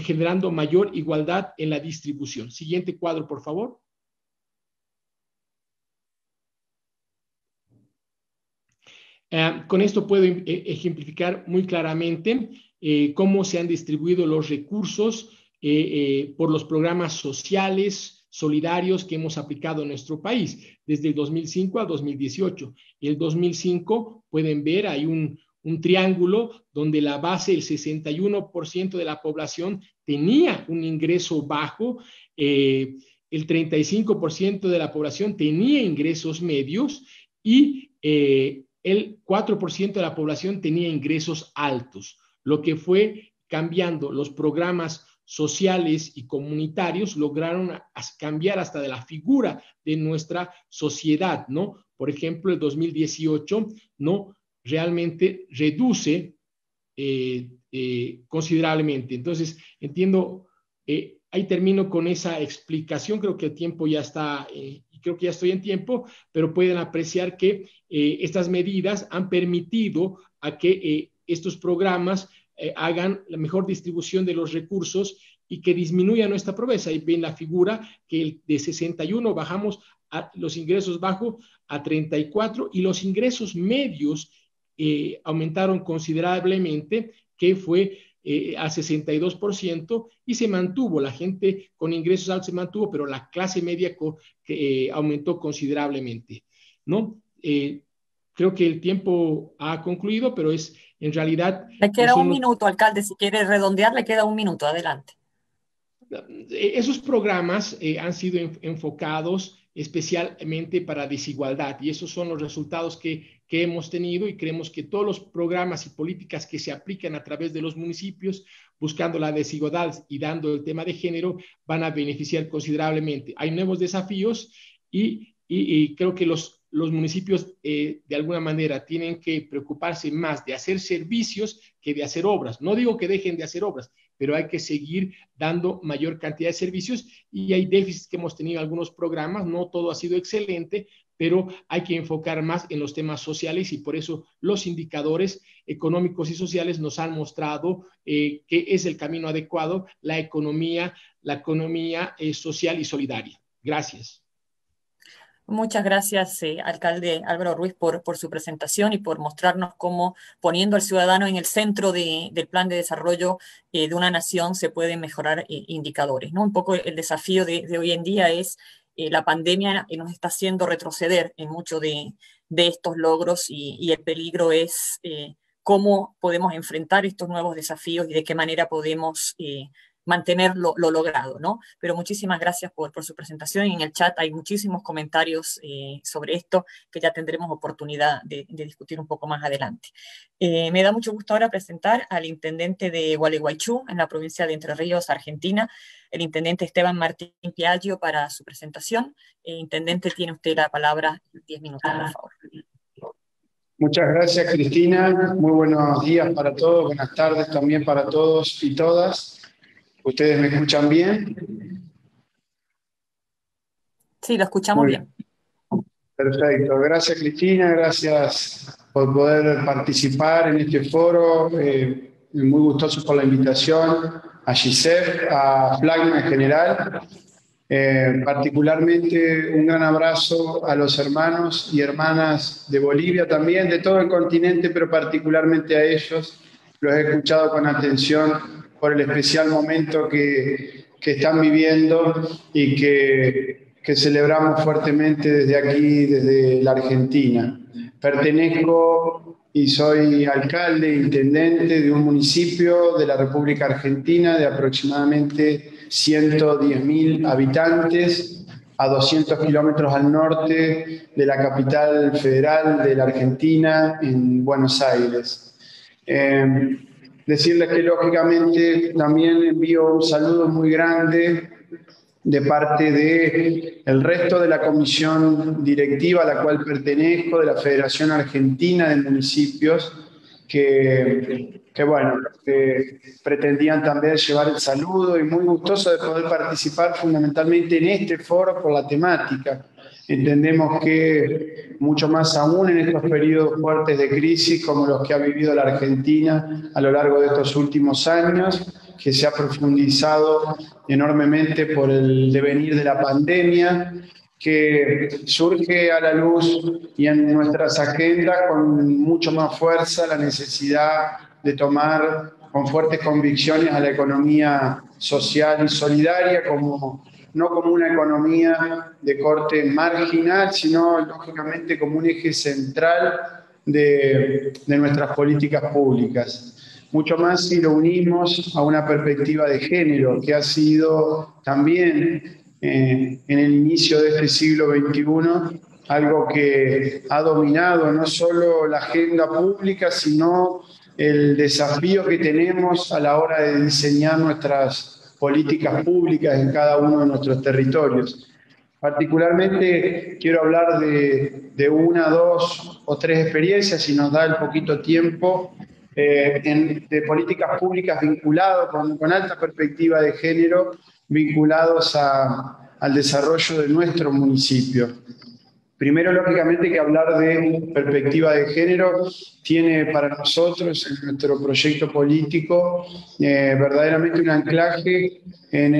generando mayor igualdad en la distribución. Siguiente cuadro, por favor. Eh, con esto puedo eh, ejemplificar muy claramente eh, cómo se han distribuido los recursos por los programas sociales, solidarios que hemos aplicado en nuestro país desde el 2005 al 2018. El 2005, pueden ver, hay un, un triángulo donde la base, el 61% de la población tenía un ingreso bajo, eh, el 35% de la población tenía ingresos medios y eh, el 4% de la población tenía ingresos altos, lo que fue cambiando los programas sociales y comunitarios lograron cambiar hasta de la figura de nuestra sociedad, ¿no? Por ejemplo, el 2018, ¿no? Realmente reduce eh, eh, considerablemente. Entonces, entiendo, eh, ahí termino con esa explicación, creo que el tiempo ya está, y creo que ya estoy en tiempo, pero pueden apreciar que estas medidas han permitido a que estos programas hagan la mejor distribución de los recursos y que disminuya nuestra pobreza. Y ven la figura que de 61 bajamos a los ingresos bajos a 34 y los ingresos medios eh, aumentaron considerablemente, que fue eh, a 62% y se mantuvo, la gente con ingresos altos se mantuvo, pero la clase media que, eh, aumentó considerablemente, ¿no? creo que el tiempo ha concluido, pero es en realidad... Le queda un minuto, alcalde, si quiere redondear, le queda un minuto, adelante. Esos programas han sido enfocados especialmente para desigualdad. Y esos son los resultados que, hemos tenido y creemos que todos los programas y políticas que se aplican a través de los municipios, buscando la desigualdad y dando el tema de género, van a beneficiar considerablemente. Hay nuevos desafíos y, y creo que los los municipios eh, de alguna manera tienen que preocuparse más de hacer servicios que de hacer obras. No digo que dejen de hacer obras, pero hay que seguir dando mayor cantidad de servicios y hay déficits que hemos tenido en algunos programas, no todo ha sido excelente, pero hay que enfocar más en los temas sociales y por eso los indicadores económicos y sociales nos han mostrado eh, que es el camino adecuado, la economía, la economía eh, social y solidaria. Gracias. Muchas gracias, eh, alcalde Álvaro Ruiz, por, por, su presentación y por mostrarnos cómo poniendo al ciudadano en el centro del plan de desarrollo eh, de una nación se pueden mejorar eh, indicadores. ¿no? Un poco el desafío de, hoy en día es la pandemia nos está haciendo retroceder en muchos de, estos logros y, el peligro es cómo podemos enfrentar estos nuevos desafíos y de qué manera podemos mantener lo, logrado, ¿no? Pero muchísimas gracias por, su presentación. En el chat hay muchísimos comentarios eh, sobre esto que ya tendremos oportunidad de, discutir un poco más adelante. Eh, me da mucho gusto ahora presentar al intendente de Gualeguaychú, en la provincia de Entre Ríos, Argentina, el intendente Esteban Martín Piaggio, para su presentación. Eh, intendente, tiene usted la palabra, 10 minutos, por favor. Muchas gracias, Cristina. Muy buenos días para todos, buenas tardes también para todos y todas. ¿Ustedes me escuchan bien? Sí, lo escuchamos bien. Perfecto. Gracias, Cristina. Gracias por poder participar en este foro. Eh, muy gustoso por la invitación a Gisef, a Flagma en general. Eh, particularmente un gran abrazo a los hermanos y hermanas de Bolivia también, de todo el continente, pero particularmente a ellos. Los he escuchado con atención por el especial momento que, que están viviendo y que, que, celebramos fuertemente desde aquí, desde la Argentina. Pertenezco y soy alcalde, intendente de un municipio de la República Argentina de aproximadamente 110.000 habitantes a 200 kilómetros al norte de la capital federal de la Argentina, en Buenos Aires. Eh, Decirles que lógicamente también envío un saludo muy grande de parte de el resto de la comisión directiva a la cual pertenezco, de la Federación Argentina de Municipios, que, que bueno, que pretendían también llevar el saludo y muy gustoso de poder participar fundamentalmente en este foro por la temática. Entendemos que mucho más aún en estos periodos fuertes de crisis como los que ha vivido la Argentina a lo largo de estos últimos años, que se ha profundizado enormemente por el devenir de la pandemia, que surge a la luz y en nuestras agendas con mucho más fuerza la necesidad de tomar con fuertes convicciones a la economía social y solidaria como no como una economía de corte marginal, sino lógicamente como un eje central de, nuestras políticas públicas. Mucho más si lo unimos a una perspectiva de género, que ha sido también eh, en el inicio de este siglo XXI algo que ha dominado no solo la agenda pública, sino el desafío que tenemos a la hora de diseñar nuestras políticas públicas en cada uno de nuestros territorios. Particularmente quiero hablar de, una, dos o tres experiencias, si nos da el poquito tiempo, eh, de políticas públicas vinculadas con, alta perspectiva de género, vinculados al desarrollo de nuestro municipio. Primero, lógicamente, que hablar de perspectiva de género tiene para nosotros, en nuestro proyecto político, eh, verdaderamente un anclaje en,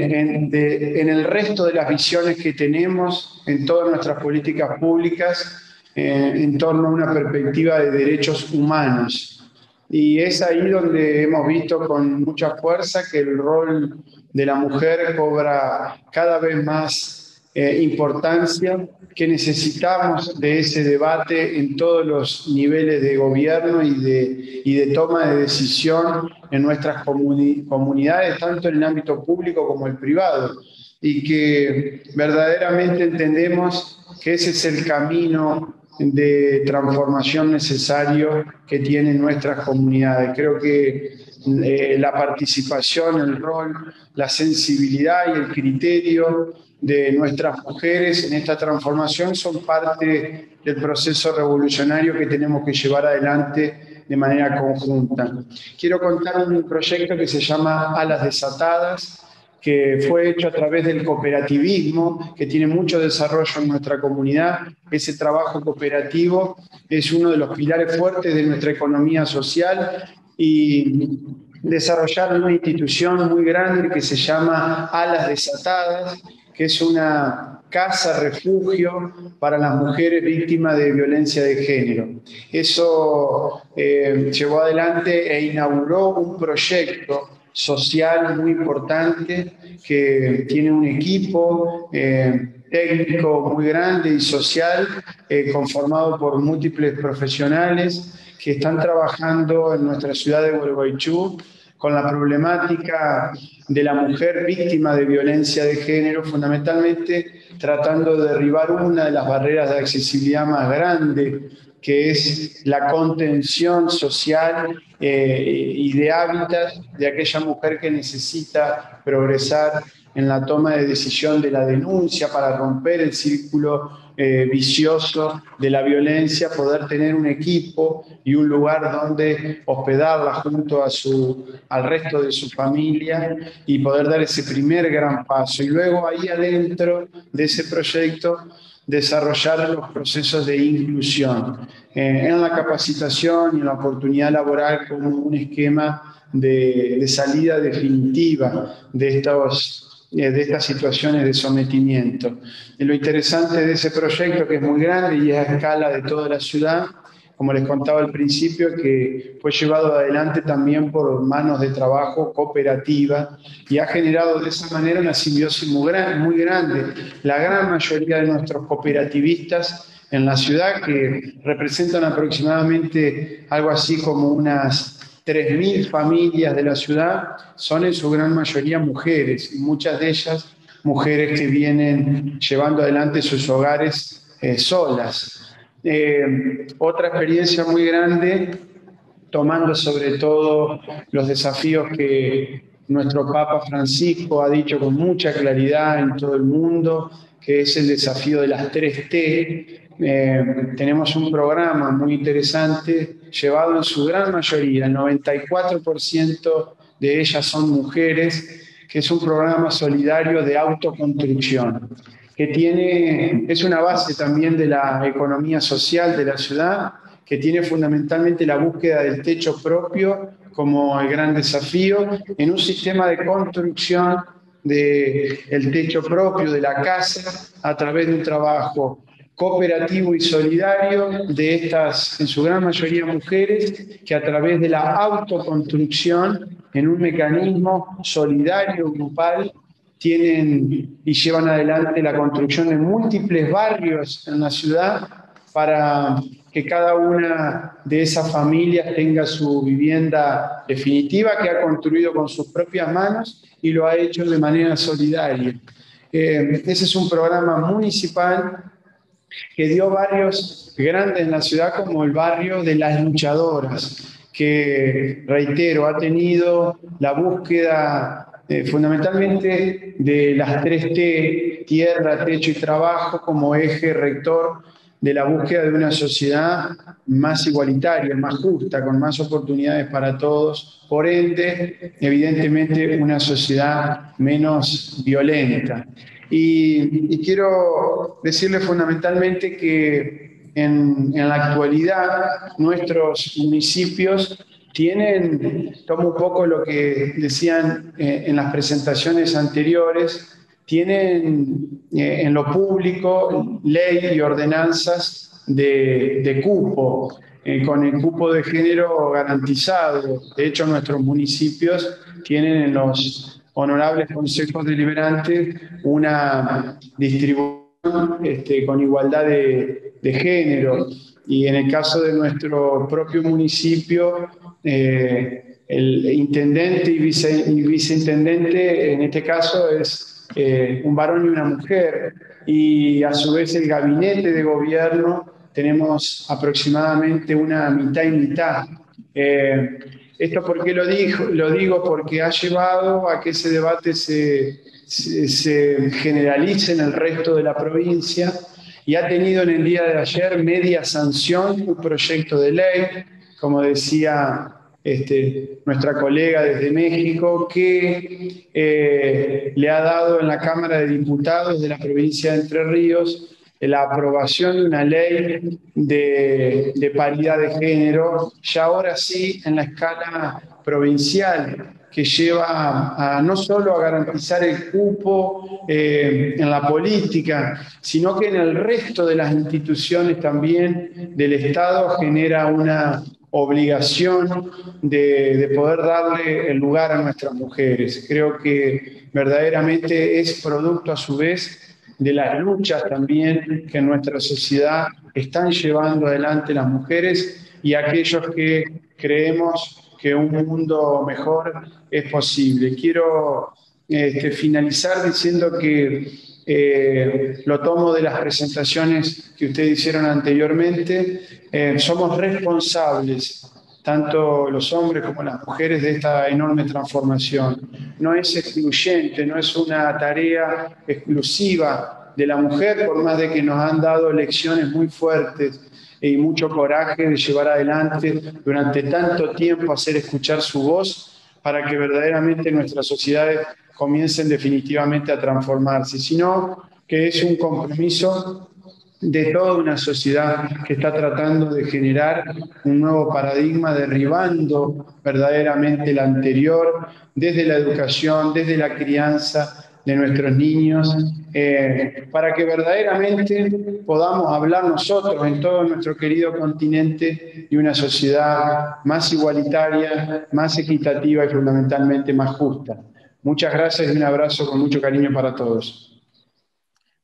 el resto de las visiones que tenemos en todas nuestras políticas públicas eh, en torno a una perspectiva de derechos humanos. Y es ahí donde hemos visto con mucha fuerza que el rol de la mujer cobra cada vez más eh, importancia, que necesitamos de ese debate en todos los niveles de gobierno y de, y de toma de decisión en nuestras comunidades, tanto en el ámbito público como el privado, y que verdaderamente entendemos que ese es el camino de transformación necesario que tienen nuestras comunidades. Creo que eh, la participación, el rol, la sensibilidad y el criterio de nuestras mujeres en esta transformación son parte del proceso revolucionario que tenemos que llevar adelante de manera conjunta. Quiero contar un proyecto que se llama Alas Desatadas, que fue hecho a través del cooperativismo, que tiene mucho desarrollo en nuestra comunidad. Ese trabajo cooperativo es uno de los pilares fuertes de nuestra economía social y desarrollar una institución muy grande que se llama Alas Desatadas, es una casa refugio para las mujeres víctimas de violencia de género. Eso eh, llevó adelante e inauguró un proyecto social muy importante que tiene un equipo eh, técnico muy grande y social eh, conformado por múltiples profesionales que están trabajando en nuestra ciudad de Gualeguaychú con la problemática de la mujer víctima de violencia de género, fundamentalmente tratando de derribar una de las barreras de accesibilidad más grande, que es la contención social eh, y de hábitat de aquella mujer que necesita progresar en la toma de decisión de la denuncia para romper el círculo eh, vicioso de la violencia, poder tener un equipo y un lugar donde hospedarla junto a su, al resto de su familia y poder dar ese primer gran paso. Y luego ahí adentro de ese proyecto desarrollar los procesos de inclusión eh, en la capacitación y en la oportunidad laboral como un esquema de, salida definitiva de estos eh, de estas situaciones de sometimiento. Y lo interesante de ese proyecto, que es muy grande y es a escala de toda la ciudad, como les contaba al principio, que fue llevado adelante también por manos de trabajo cooperativa y ha generado de esa manera una simbiosis muy, muy grande. La gran mayoría de nuestros cooperativistas en la ciudad, que representan aproximadamente algo así como unas 3.000 familias de la ciudad son en su gran mayoría mujeres, y muchas de ellas mujeres que vienen llevando adelante sus hogares eh, solas. Eh, otra experiencia muy grande, tomando sobre todo los desafíos que nuestro Papa Francisco ha dicho con mucha claridad en todo el mundo, que es el desafío de las tres T, eh, tenemos un programa muy interesante llevado en su gran mayoría, el 94% de ellas son mujeres, que es un programa solidario de autoconstrucción, que tiene, es una base también de la economía social de la ciudad, que tiene fundamentalmente la búsqueda del techo propio como el gran desafío en un sistema de construcción del el techo propio de la casa a través de un trabajo cooperativo y solidario de estas, en su gran mayoría mujeres, que a través de la autoconstrucción en un mecanismo solidario, grupal, tienen y llevan adelante la construcción de múltiples barrios en la ciudad para que cada una de esas familias tenga su vivienda definitiva que ha construido con sus propias manos y lo ha hecho de manera solidaria. Eh, ese es un programa municipal que dio barrios grandes en la ciudad como el barrio de las luchadoras, que, reitero, ha tenido la búsqueda eh, fundamentalmente de las tres T, tierra, techo y trabajo, como eje rector de la búsqueda de una sociedad más igualitaria, más justa, con más oportunidades para todos, por ende, evidentemente, una sociedad menos violenta. Y, quiero decirle fundamentalmente que en, en, la actualidad nuestros municipios tienen, tomo un poco lo que decían eh, en las presentaciones anteriores, tienen eh, en lo público ley y ordenanzas de, cupo, eh, con el cupo de género garantizado. De hecho, nuestros municipios tienen en los honorables consejos deliberantes una distribución este, con igualdad de, género. Y en el caso de nuestro propio municipio, eh, el intendente y, vice, y, viceintendente, en este caso, es eh, un varón y una mujer, y a su vez el gabinete de gobierno tenemos aproximadamente una mitad y mitad. Eh, ¿Esto por qué lo, digo? lo digo? Porque ha llevado a que ese debate se, se generalice en el resto de la provincia y ha tenido en el día de ayer media sanción un proyecto de ley, como decía este, nuestra colega desde México, que eh, le ha dado en la Cámara de Diputados de la provincia de Entre Ríos la aprobación de una ley de, paridad de género, ya ahora sí en la escala provincial, que lleva no solo a garantizar el cupo eh, en la política, sino que en el resto de las instituciones también del Estado genera una obligación de, poder darle el lugar a nuestras mujeres. Creo que verdaderamente es producto a su vez de las luchas también que en nuestra sociedad están llevando adelante las mujeres y aquellos que creemos que un mundo mejor es posible. Quiero este, finalizar diciendo que eh, lo tomo de las presentaciones que ustedes hicieron anteriormente, eh, somos responsables, tanto los hombres como las mujeres, de esta enorme transformación. No es excluyente, no es una tarea exclusiva de la mujer, por más de que nos han dado lecciones muy fuertes y mucho coraje de llevar adelante durante tanto tiempo hacer escuchar su voz para que verdaderamente nuestras sociedades comiencen definitivamente a transformarse, sino que es un compromiso de toda una sociedad que está tratando de generar un nuevo paradigma, derribando verdaderamente el anterior, desde la educación, desde la crianza de nuestros niños, eh, para que verdaderamente podamos hablar nosotros en todo nuestro querido continente de una sociedad más igualitaria, más equitativa y fundamentalmente más justa. Muchas gracias y un abrazo con mucho cariño para todos.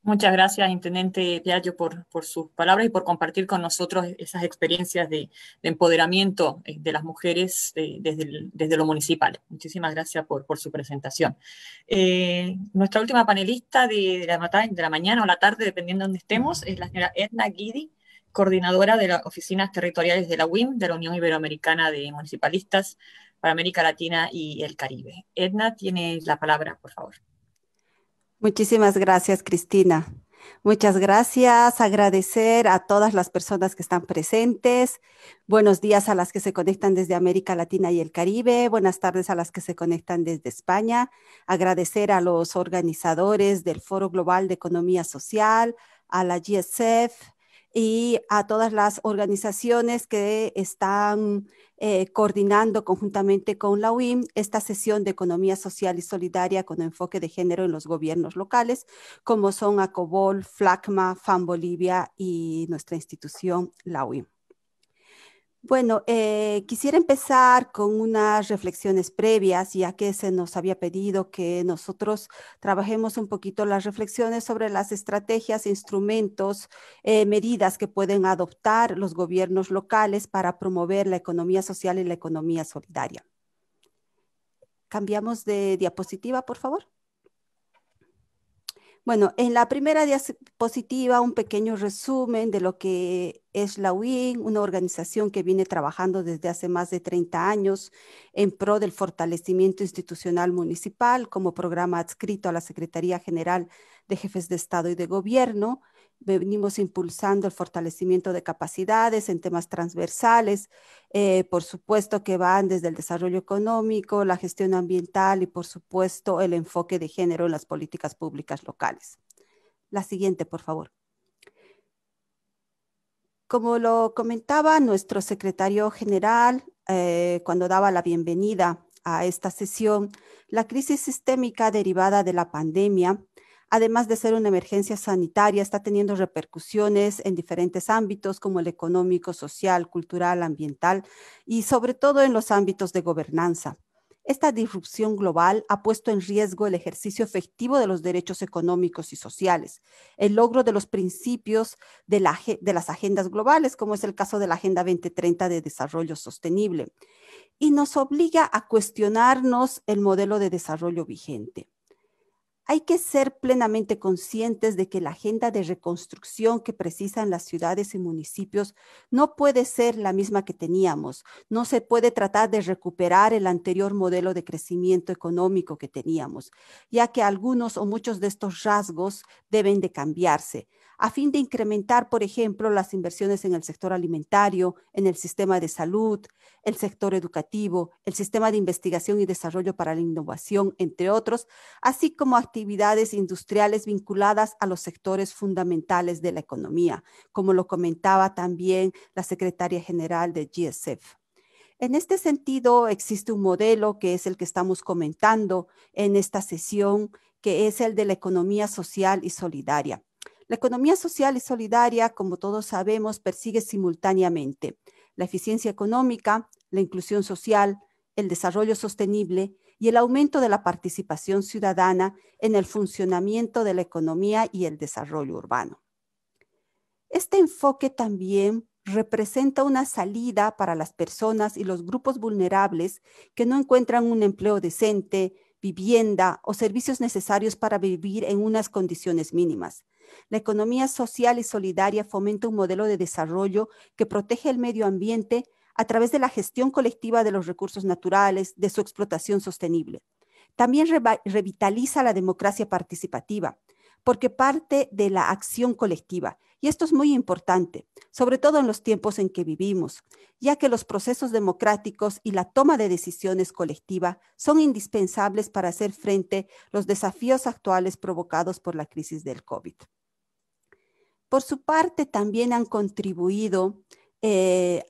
Muchas gracias, Intendente Piaggio, por, sus palabras y por compartir con nosotros esas experiencias de, empoderamiento eh, de las mujeres eh, desde, lo municipal. Muchísimas gracias por, por su presentación. Eh, nuestra última panelista de, la, de la mañana o la tarde, dependiendo de donde estemos, es la señora Edna Guidi, coordinadora de las oficinas territoriales de la UIM, de la Unión Iberoamericana de Municipalistas, para América Latina y el Caribe. Edna, tiene la palabra, por favor. Muchísimas gracias, Cristina. Muchas gracias. Agradecer a todas las personas que están presentes. Buenos días a las que se conectan desde América Latina y el Caribe. Buenas tardes a las que se conectan desde España. Agradecer a los organizadores del Foro Global de Economía Social, a la GSF y a todas las organizaciones que están eh, coordinando conjuntamente con la UIM esta sesión de economía social y solidaria con enfoque de género en los gobiernos locales, como son ACOBOL, FLACMA, FAN Bolivia y nuestra institución, la UIM. Bueno, eh, quisiera empezar con unas reflexiones previas, ya que se nos había pedido que nosotros trabajemos un poquito las reflexiones sobre las estrategias, instrumentos, eh, medidas que pueden adoptar los gobiernos locales para promover la economía social y la economía solidaria. Cambiamos de diapositiva, por favor. Bueno, en la primera diapositiva, un pequeño resumen de lo que es la UIN, una organización que viene trabajando desde hace más de 30 años en pro del fortalecimiento institucional municipal como programa adscrito a la Secretaría General de Jefes de Estado y de Gobierno venimos impulsando el fortalecimiento de capacidades en temas transversales, eh, por supuesto que van desde el desarrollo económico, la gestión ambiental y por supuesto el enfoque de género en las políticas públicas locales. La siguiente, por favor. Como lo comentaba nuestro secretario general eh, cuando daba la bienvenida a esta sesión, la crisis sistémica derivada de la pandemia además de ser una emergencia sanitaria, está teniendo repercusiones en diferentes ámbitos como el económico, social, cultural, ambiental y sobre todo en los ámbitos de gobernanza. Esta disrupción global ha puesto en riesgo el ejercicio efectivo de los derechos económicos y sociales, el logro de los principios de, las agendas globales, como es el caso de la Agenda 2030 de Desarrollo Sostenible, y nos obliga a cuestionarnos el modelo de desarrollo vigente hay que ser plenamente conscientes de que la agenda de reconstrucción que precisan las ciudades y municipios no puede ser la misma que teníamos. No se puede tratar de recuperar el anterior modelo de crecimiento económico que teníamos, ya que algunos o muchos de estos rasgos deben de cambiarse a fin de incrementar, por ejemplo, las inversiones en el sector alimentario, en el sistema de salud, el sector educativo, el sistema de investigación y desarrollo para la innovación, entre otros, así como actividades industriales vinculadas a los sectores fundamentales de la economía, como lo comentaba también la secretaria general de GSF. En este sentido, existe un modelo que es el que estamos comentando en esta sesión, que es el de la economía social y solidaria. La economía social y solidaria, como todos sabemos, persigue simultáneamente la eficiencia económica, la inclusión social, el desarrollo sostenible y el aumento de la participación ciudadana en el funcionamiento de la economía y el desarrollo urbano. Este enfoque también representa una salida para las personas y los grupos vulnerables que no encuentran un empleo decente, vivienda o servicios necesarios para vivir en unas condiciones mínimas, la economía social y solidaria fomenta un modelo de desarrollo que protege el medio ambiente a través de la gestión colectiva de los recursos naturales, de su explotación sostenible. También revitaliza la democracia participativa, porque parte de la acción colectiva. Y esto es muy importante, sobre todo en los tiempos en que vivimos, ya que los procesos democráticos y la toma de decisiones colectiva son indispensables para hacer frente a los desafíos actuales provocados por la crisis del COVID. Por su parte, también han contribuido eh,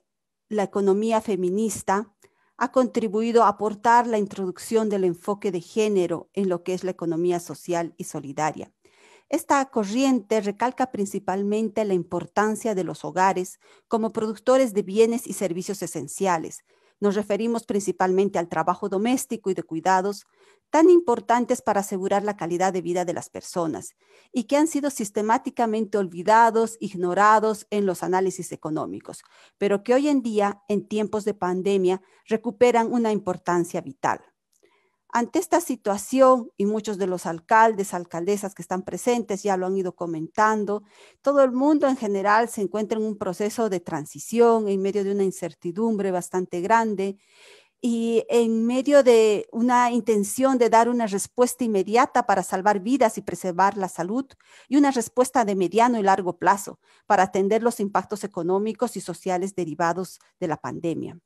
la economía feminista, ha contribuido a aportar la introducción del enfoque de género en lo que es la economía social y solidaria. Esta corriente recalca principalmente la importancia de los hogares como productores de bienes y servicios esenciales. Nos referimos principalmente al trabajo doméstico y de cuidados, tan importantes para asegurar la calidad de vida de las personas y que han sido sistemáticamente olvidados, ignorados en los análisis económicos, pero que hoy en día, en tiempos de pandemia, recuperan una importancia vital. Ante esta situación, y muchos de los alcaldes, alcaldesas que están presentes ya lo han ido comentando, todo el mundo en general se encuentra en un proceso de transición en medio de una incertidumbre bastante grande y en medio de una intención de dar una respuesta inmediata para salvar vidas y preservar la salud y una respuesta de mediano y largo plazo para atender los impactos económicos y sociales derivados de la pandemia.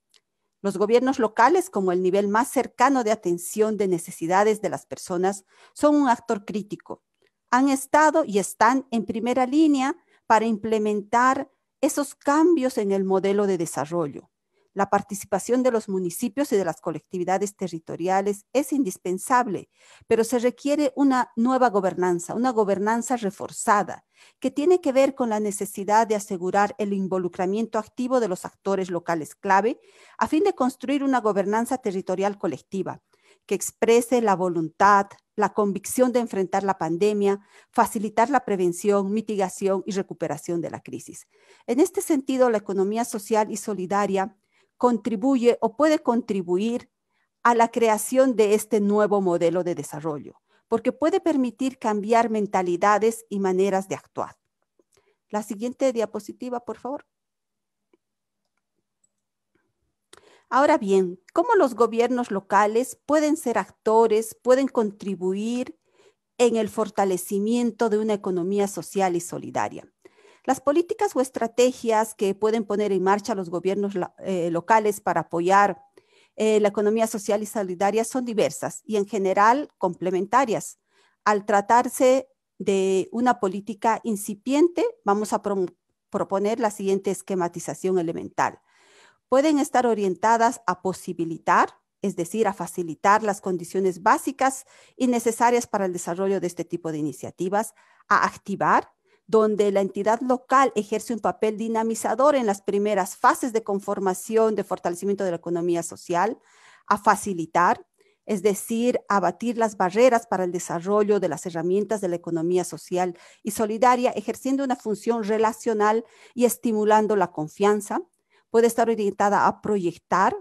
Los gobiernos locales, como el nivel más cercano de atención de necesidades de las personas, son un actor crítico. Han estado y están en primera línea para implementar esos cambios en el modelo de desarrollo la participación de los municipios y de las colectividades territoriales es indispensable, pero se requiere una nueva gobernanza, una gobernanza reforzada, que tiene que ver con la necesidad de asegurar el involucramiento activo de los actores locales clave a fin de construir una gobernanza territorial colectiva que exprese la voluntad, la convicción de enfrentar la pandemia, facilitar la prevención, mitigación y recuperación de la crisis. En este sentido, la economía social y solidaria contribuye o puede contribuir a la creación de este nuevo modelo de desarrollo, porque puede permitir cambiar mentalidades y maneras de actuar. La siguiente diapositiva, por favor. Ahora bien, ¿cómo los gobiernos locales pueden ser actores, pueden contribuir en el fortalecimiento de una economía social y solidaria? Las políticas o estrategias que pueden poner en marcha los gobiernos eh, locales para apoyar eh, la economía social y solidaria son diversas y en general complementarias. Al tratarse de una política incipiente, vamos a proponer la siguiente esquematización elemental. Pueden estar orientadas a posibilitar, es decir, a facilitar las condiciones básicas y necesarias para el desarrollo de este tipo de iniciativas, a activar, donde la entidad local ejerce un papel dinamizador en las primeras fases de conformación, de fortalecimiento de la economía social, a facilitar, es decir, abatir las barreras para el desarrollo de las herramientas de la economía social y solidaria, ejerciendo una función relacional y estimulando la confianza. Puede estar orientada a proyectar,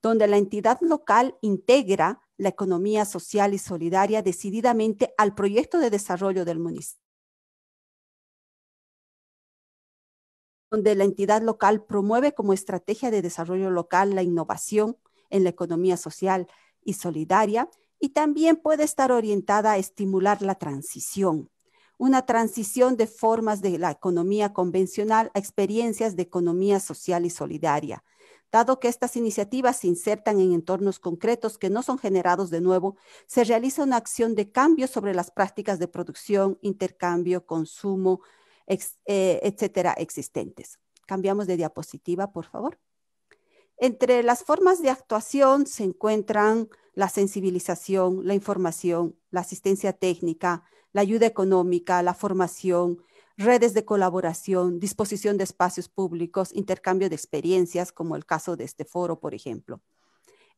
donde la entidad local integra la economía social y solidaria decididamente al proyecto de desarrollo del municipio donde la entidad local promueve como estrategia de desarrollo local la innovación en la economía social y solidaria y también puede estar orientada a estimular la transición, una transición de formas de la economía convencional a experiencias de economía social y solidaria. Dado que estas iniciativas se insertan en entornos concretos que no son generados de nuevo, se realiza una acción de cambio sobre las prácticas de producción, intercambio, consumo, eh, etcétera, existentes. Cambiamos de diapositiva, por favor. Entre las formas de actuación se encuentran la sensibilización, la información, la asistencia técnica, la ayuda económica, la formación, redes de colaboración, disposición de espacios públicos, intercambio de experiencias, como el caso de este foro, por ejemplo.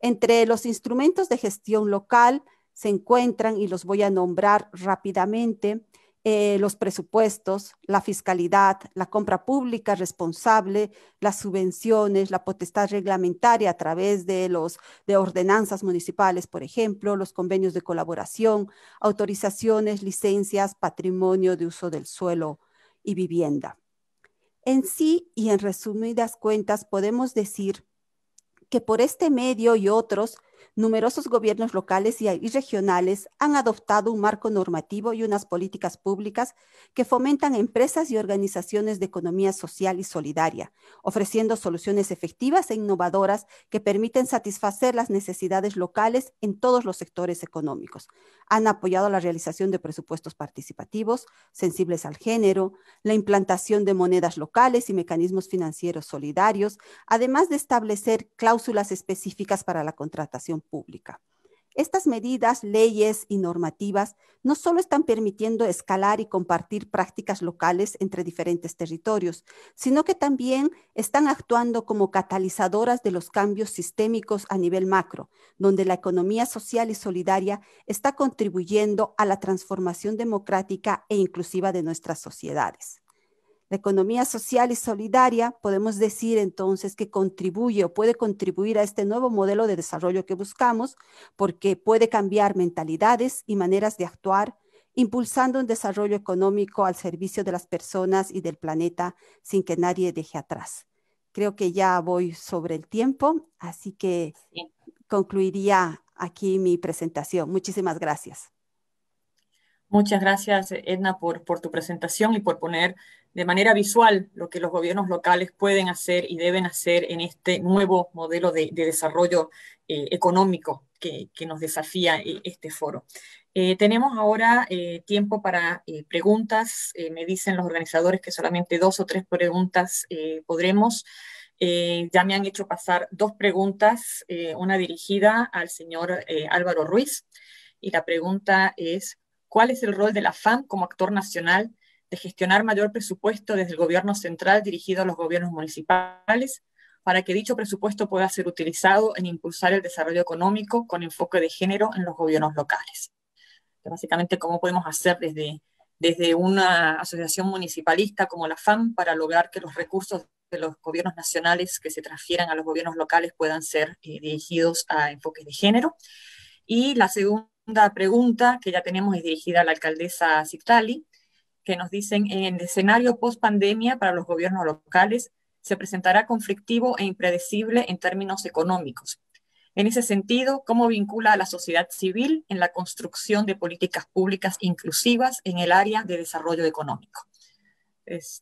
Entre los instrumentos de gestión local se encuentran, y los voy a nombrar rápidamente, eh, los presupuestos, la fiscalidad, la compra pública responsable, las subvenciones, la potestad reglamentaria a través de los de ordenanzas municipales, por ejemplo, los convenios de colaboración, autorizaciones, licencias, patrimonio de uso del suelo y vivienda. En sí y en resumidas cuentas podemos decir que por este medio y otros numerosos gobiernos locales y, regionales han adoptado un marco normativo y unas políticas públicas que fomentan empresas y organizaciones de economía social y solidaria, ofreciendo soluciones efectivas e innovadoras que permiten satisfacer las necesidades locales en todos los sectores económicos. Han apoyado la realización de presupuestos participativos, sensibles al género, la implantación de monedas locales y mecanismos financieros solidarios, además de establecer cláusulas específicas para la contratación pública. Estas medidas, leyes y normativas no solo están permitiendo escalar y compartir prácticas locales entre diferentes territorios, sino que también están actuando como catalizadoras de los cambios sistémicos a nivel macro, donde la economía social y solidaria está contribuyendo a la transformación democrática e inclusiva de nuestras sociedades. La economía social y solidaria, podemos decir entonces que contribuye o puede contribuir a este nuevo modelo de desarrollo que buscamos porque puede cambiar mentalidades y maneras de actuar, impulsando un desarrollo económico al servicio de las personas y del planeta sin que nadie deje atrás. Creo que ya voy sobre el tiempo, así que concluiría aquí mi presentación. Muchísimas gracias. Muchas gracias, Edna, por, por tu presentación y por poner de manera visual lo que los gobiernos locales pueden hacer y deben hacer en este nuevo modelo de, desarrollo eh, económico que, nos desafía eh, este foro. Eh, tenemos ahora tiempo para preguntas. me dicen los organizadores que solamente dos o tres preguntas podremos. ya me han hecho pasar dos preguntas, una dirigida al señor Álvaro Ruiz. Y la pregunta es, ¿cuál es el rol de la FAM como actor nacional de gestionar mayor presupuesto desde el gobierno central dirigido a los gobiernos municipales para que dicho presupuesto pueda ser utilizado en impulsar el desarrollo económico con enfoque de género en los gobiernos locales. Básicamente, cómo podemos hacer desde, desde una asociación municipalista como la FAM para lograr que los recursos de los gobiernos nacionales que se transfieran a los gobiernos locales puedan ser eh, dirigidos a enfoques de género. Y la segunda pregunta que ya tenemos es dirigida a la alcaldesa Citlali, que nos dicen, en el escenario post-pandemia para los gobiernos locales, se presentará conflictivo e impredecible en términos económicos. En ese sentido, ¿cómo vincula a la sociedad civil en la construcción de políticas públicas inclusivas en el área de desarrollo económico?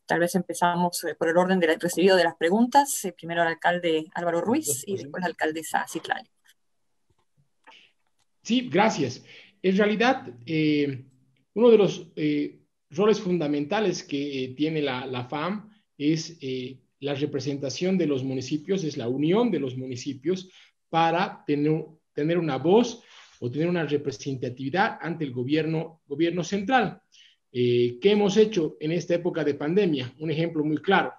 tal vez empezamos eh, por el orden del recibido de las preguntas. Eh, primero el alcalde Álvaro Ruiz y después la alcaldesa Citlali. Sí, gracias. En realidad, eh, uno de los roles fundamentales que tiene la, la, FAM es la representación de los municipios, es la unión de los municipios para tener, tener una voz o tener una representatividad ante el gobierno, gobierno central. Eh, ¿Qué hemos hecho en esta época de pandemia? Un ejemplo muy claro.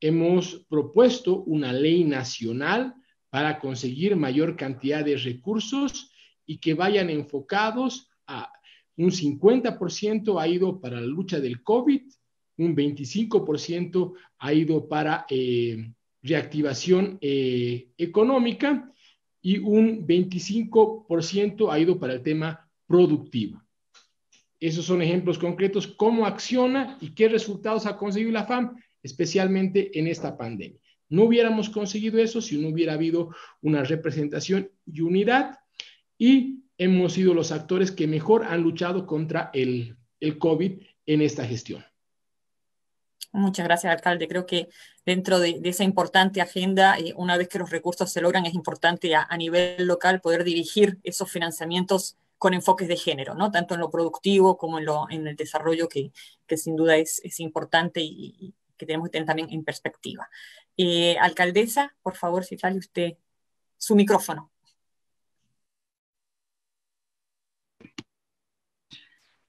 Hemos propuesto una ley nacional para conseguir mayor cantidad de recursos y que vayan enfocados a un 50% ha ido para la lucha del COVID, un 25% ha ido para eh, reactivación eh, económica y un 25% ha ido para el tema productivo. Esos son ejemplos concretos, cómo acciona y qué resultados ha conseguido la FAM, especialmente en esta pandemia. No hubiéramos conseguido eso si no hubiera habido una representación y unidad y hemos sido los actores que mejor han luchado contra el, el COVID en esta gestión. Muchas gracias, alcalde. Creo que dentro de, esa importante agenda, eh, una vez que los recursos se logran, es importante a, nivel local poder dirigir esos financiamientos con enfoques de género, ¿no? tanto en lo productivo como en, lo, en el desarrollo, que, que sin duda es, es importante y, que tenemos que tener también en perspectiva. Eh, alcaldesa, por favor, si sale usted su micrófono.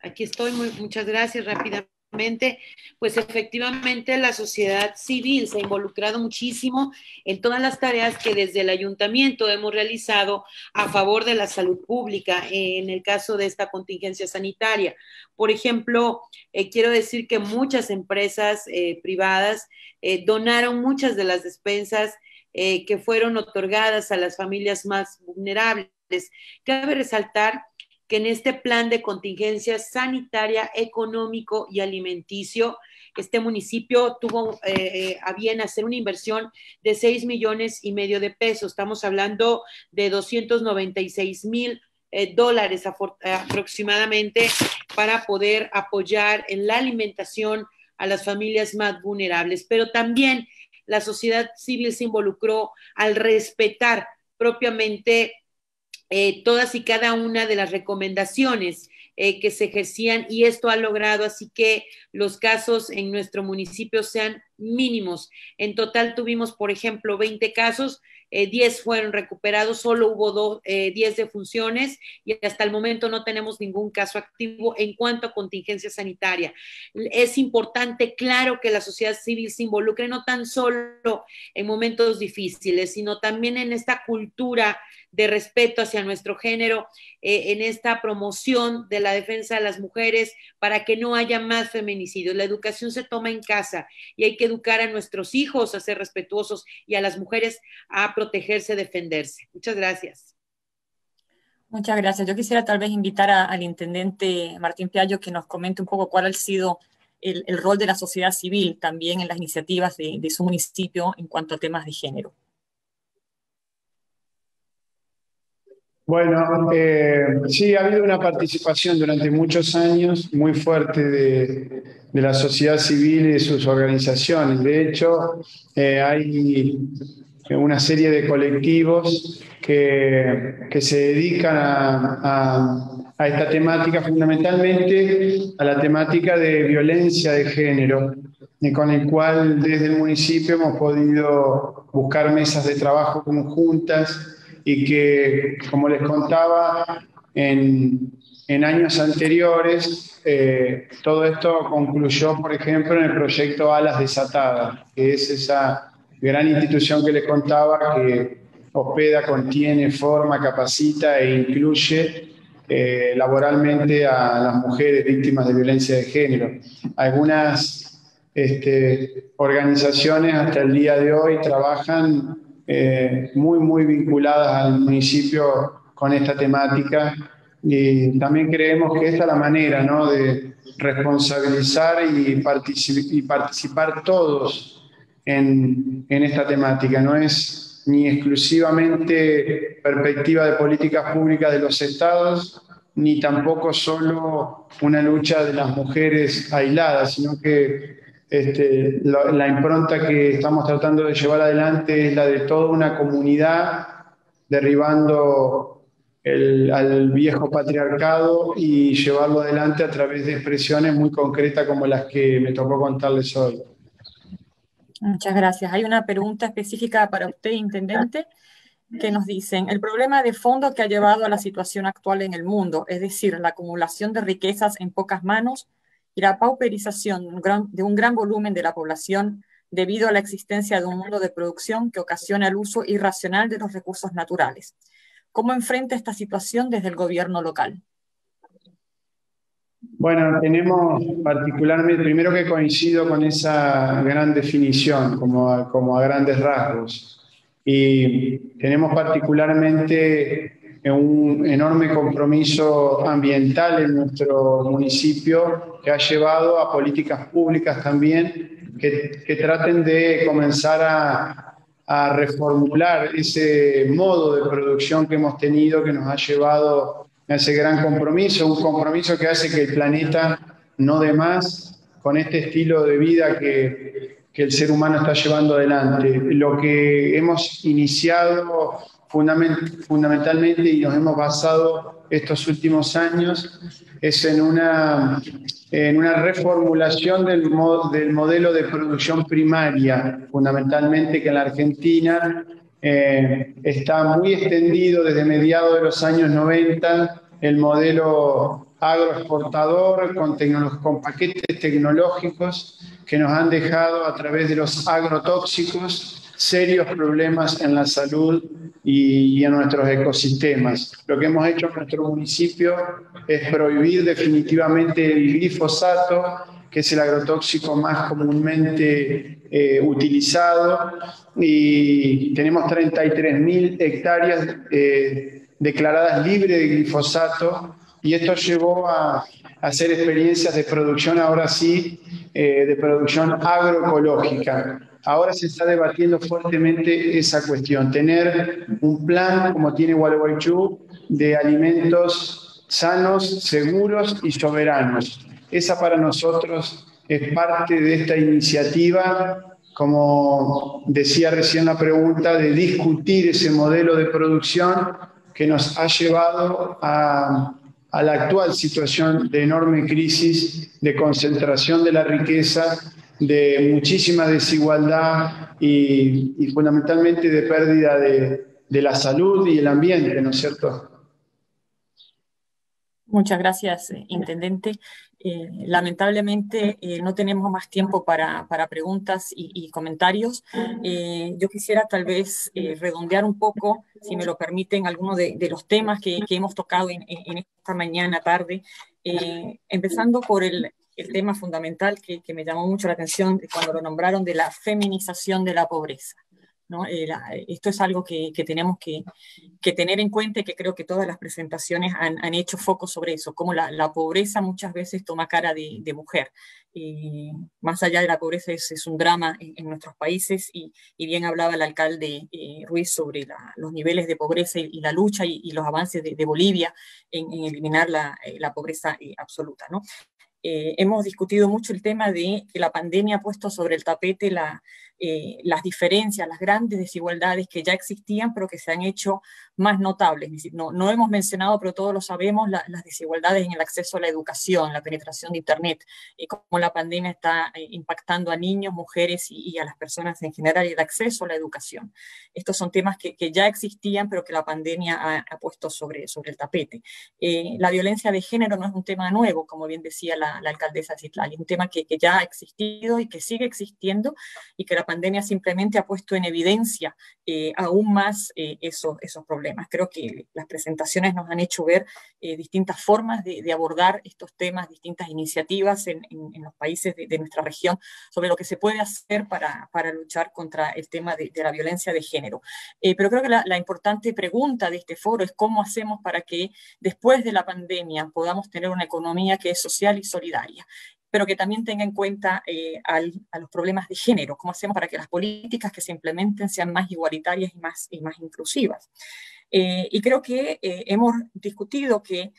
Aquí estoy, muchas gracias rápidamente pues efectivamente la sociedad civil se ha involucrado muchísimo en todas las tareas que desde el ayuntamiento hemos realizado a favor de la salud pública en el caso de esta contingencia sanitaria. Por ejemplo, eh, quiero decir que muchas empresas eh, privadas eh, donaron muchas de las despensas que fueron otorgadas a las familias más vulnerables. Cabe resaltar que en este plan de contingencia sanitaria, económico y alimenticio, este municipio tuvo eh, eh, a bien hacer una inversión de 6 millones y medio de pesos. Estamos hablando de 296 mil eh, dólares aproximadamente para poder apoyar en la alimentación a las familias más vulnerables. Pero también la sociedad civil se involucró al respetar propiamente eh, todas y cada una de las recomendaciones eh, que se ejercían y esto ha logrado así que los casos en nuestro municipio sean mínimos. En total tuvimos, por ejemplo, 20 casos, 10 eh, fueron recuperados, solo hubo 10 eh, defunciones y hasta el momento no tenemos ningún caso activo en cuanto a contingencia sanitaria. Es importante, claro, que la sociedad civil se involucre no tan solo en momentos difíciles, sino también en esta cultura de respeto hacia nuestro género, eh, en esta promoción de la defensa de las mujeres para que no haya más feminicidios. La educación se toma en casa y hay que educar a nuestros hijos a ser respetuosos y a las mujeres a protegerse, defenderse. Muchas gracias. Muchas gracias. Yo quisiera tal vez invitar al intendente Martín Piallo que nos comente un poco cuál ha sido el, rol de la sociedad civil también en las iniciativas de, su municipio en cuanto a temas de género. Bueno, eh, sí, ha habido una participación durante muchos años muy fuerte de, la sociedad civil y de sus organizaciones. De hecho, eh, hay una serie de colectivos que, se dedican a, esta temática, fundamentalmente a la temática de violencia de género, y con el cual desde el municipio hemos podido buscar mesas de trabajo conjuntas y que, como les contaba, en, años anteriores, eh, todo esto concluyó, por ejemplo, en el proyecto Alas Desatadas, que es esa gran institución que les contaba que hospeda, contiene, forma, capacita e incluye eh, laboralmente a las mujeres víctimas de violencia de género. Algunas este, organizaciones hasta el día de hoy trabajan eh, muy, muy vinculadas al municipio con esta temática y también creemos que esta es la manera ¿no? de responsabilizar y, y participar todos en, en esta temática. No es ni exclusivamente perspectiva de políticas públicas de los estados, ni tampoco solo una lucha de las mujeres aisladas, sino que este, la, impronta que estamos tratando de llevar adelante es la de toda una comunidad, derribando al viejo patriarcado y llevarlo adelante a través de expresiones muy concretas como las que me tocó contarles hoy. Muchas gracias. Hay una pregunta específica para usted, Intendente, que nos dicen, el problema de fondo que ha llevado a la situación actual en el mundo, es decir, la acumulación de riquezas en pocas manos y la pauperización de un gran volumen de la población debido a la existencia de un mundo de producción que ocasiona el uso irracional de los recursos naturales. ¿Cómo enfrenta esta situación desde el gobierno local? Bueno, tenemos particularmente, primero que coincido con esa gran definición, como como a grandes rasgos. Y tenemos particularmente un enorme compromiso ambiental en nuestro municipio que ha llevado a políticas públicas también que, que traten de comenzar a, reformular ese modo de producción que hemos tenido que nos ha llevado a ese gran compromiso, un compromiso que hace que el planeta no dé más con este estilo de vida que, que el ser humano está llevando adelante. Lo que hemos iniciado fundamentalmente y nos hemos basado estos últimos años es en una, en una reformulación del, del modelo de producción primaria, fundamentalmente que en la Argentina eh, está muy extendido desde mediados de los años 90 el modelo agroexportador con paquetes tecnológicos que nos han dejado a través de los agrotóxicos serios problemas en la salud y, en nuestros ecosistemas. Lo que hemos hecho en nuestro municipio es prohibir definitivamente el glifosato, que es el agrotóxico más comúnmente eh, utilizado, y tenemos 33.000 hectáreas eh, declaradas libres de glifosato y esto llevó a, hacer experiencias de producción, ahora sí, eh, de producción agroecológica. Ahora se está debatiendo fuertemente esa cuestión, tener un plan como tiene Gualeguaychú de alimentos sanos, seguros y soberanos. Esa para nosotros es parte de esta iniciativa, como decía recién la pregunta, de discutir ese modelo de producción que nos ha llevado a a la actual situación de enorme crisis, de concentración de la riqueza, de muchísima desigualdad y, fundamentalmente de pérdida de, de la salud y el ambiente, ¿no es cierto? Muchas gracias, eh, Intendente. Eh, lamentablemente eh, no tenemos más tiempo para, preguntas y, comentarios. Eh, yo quisiera tal vez redondear un poco, si me lo permiten, algunos de, los temas que, hemos tocado en, esta mañana, tarde, empezando por el, tema fundamental que, me llamó mucho la atención cuando lo nombraron de la feminización de la pobreza. Eh, esto es algo que, tenemos que, tener en cuenta y que creo que todas las presentaciones han, hecho foco sobre eso, como la, pobreza muchas veces toma cara de, mujer. Y más allá de la pobreza es, un drama en, nuestros países y, bien hablaba el alcalde eh, Ruiz sobre los niveles de pobreza y, la lucha y, los avances de, Bolivia en, eliminar la, eh, pobreza absoluta. ¿no? Hemos discutido mucho el tema de que la pandemia ha puesto sobre el tapete la, eh, las diferencias, las grandes desigualdades que ya existían, pero que se han hecho más notables. no, no hemos mencionado, pero todos lo sabemos, las desigualdades en el acceso a la educación, la penetración de Internet, y cómo la pandemia está eh, impactando a niños, mujeres y, a las personas en general y el acceso a la educación. Estos son temas que, que ya existían, pero que la pandemia ha, puesto sobre, sobre el tapete. Eh, la violencia de género no es un tema nuevo, como bien decía la, la, alcaldesa Citlali, un tema que, ya ha existido y que sigue existiendo y que la pandemia simplemente ha puesto en evidencia eh, aún más eh, esos, esos problemas. Creo que las presentaciones nos han hecho ver distintas formas de, abordar estos temas, distintas iniciativas en, los países de, nuestra región sobre lo que se puede hacer para, para luchar contra el tema de, la violencia de género. pero creo que la importante pregunta de este foro es cómo hacemos para que después de la pandemia podamos tener una economía que es social y solidaria pero que también tenga en cuenta eh, a los problemas de género, cómo hacemos para que las políticas que se implementen sean más igualitarias y más, y más inclusivas. Eh, y creo que eh, hemos discutido que,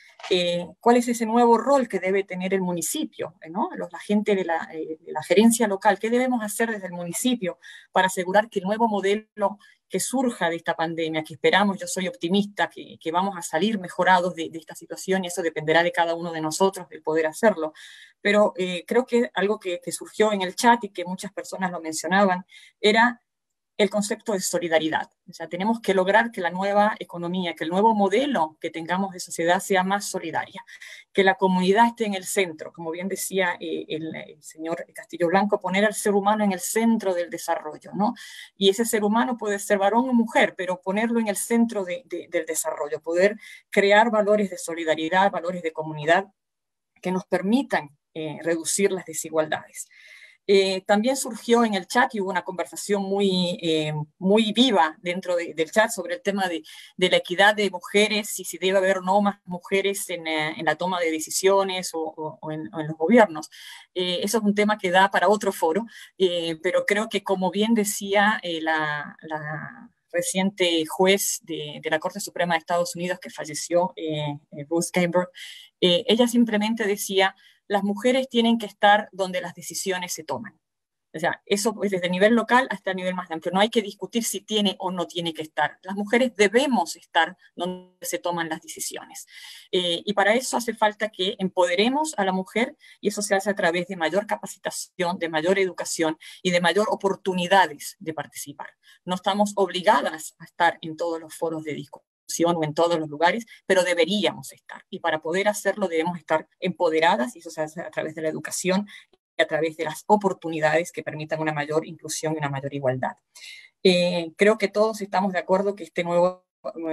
cuál es ese nuevo rol que debe tener el municipio, ¿no? la gente de la, de la gerencia local, qué debemos hacer desde el municipio para asegurar que el nuevo modelo que surja de esta pandemia, que esperamos, yo soy optimista, que, vamos a salir mejorados de, esta situación y eso dependerá de cada uno de nosotros de poder hacerlo. Pero eh, creo que algo que, que surgió en el chat y que muchas personas lo mencionaban era el concepto de solidaridad. O sea, tenemos que lograr que la nueva economía, que el nuevo modelo que tengamos de sociedad sea más solidaria, que la comunidad esté en el centro, como bien decía eh, el, señor Castillo Blanco, poner al ser humano en el centro del desarrollo, ¿no? Y ese ser humano puede ser varón o mujer, pero ponerlo en el centro del desarrollo, poder crear valores de solidaridad, valores de comunidad que nos permitan eh, reducir las desigualdades. Eh, también surgió en el chat y hubo una conversación muy, eh, muy viva dentro del chat sobre el tema de, la equidad de mujeres y si debe haber no más mujeres en, eh, la toma de decisiones o, en, los gobiernos. eso es un tema que da para otro foro, pero creo que como bien decía la, reciente juez de, de, la Corte Suprema de Estados Unidos que falleció, Ruth Ginsburg, ella simplemente decía, las mujeres tienen que estar donde las decisiones se toman. O sea, eso es desde el nivel local hasta el nivel más amplio. No hay que discutir si tiene o no tiene que estar. Las mujeres debemos estar donde se toman las decisiones. Eh, y para eso hace falta que empoderemos a la mujer y eso se hace a través de mayor capacitación, de mayor educación y de mayor oportunidades de participar. No estamos obligadas a estar en todos los foros de discusión en todos los lugares, pero deberíamos estar. Y para poder hacerlo debemos estar empoderadas y eso se hace a través de la educación y a través de las oportunidades que permitan una mayor inclusión y una mayor igualdad. Eh, creo que todos estamos de acuerdo que este nuevo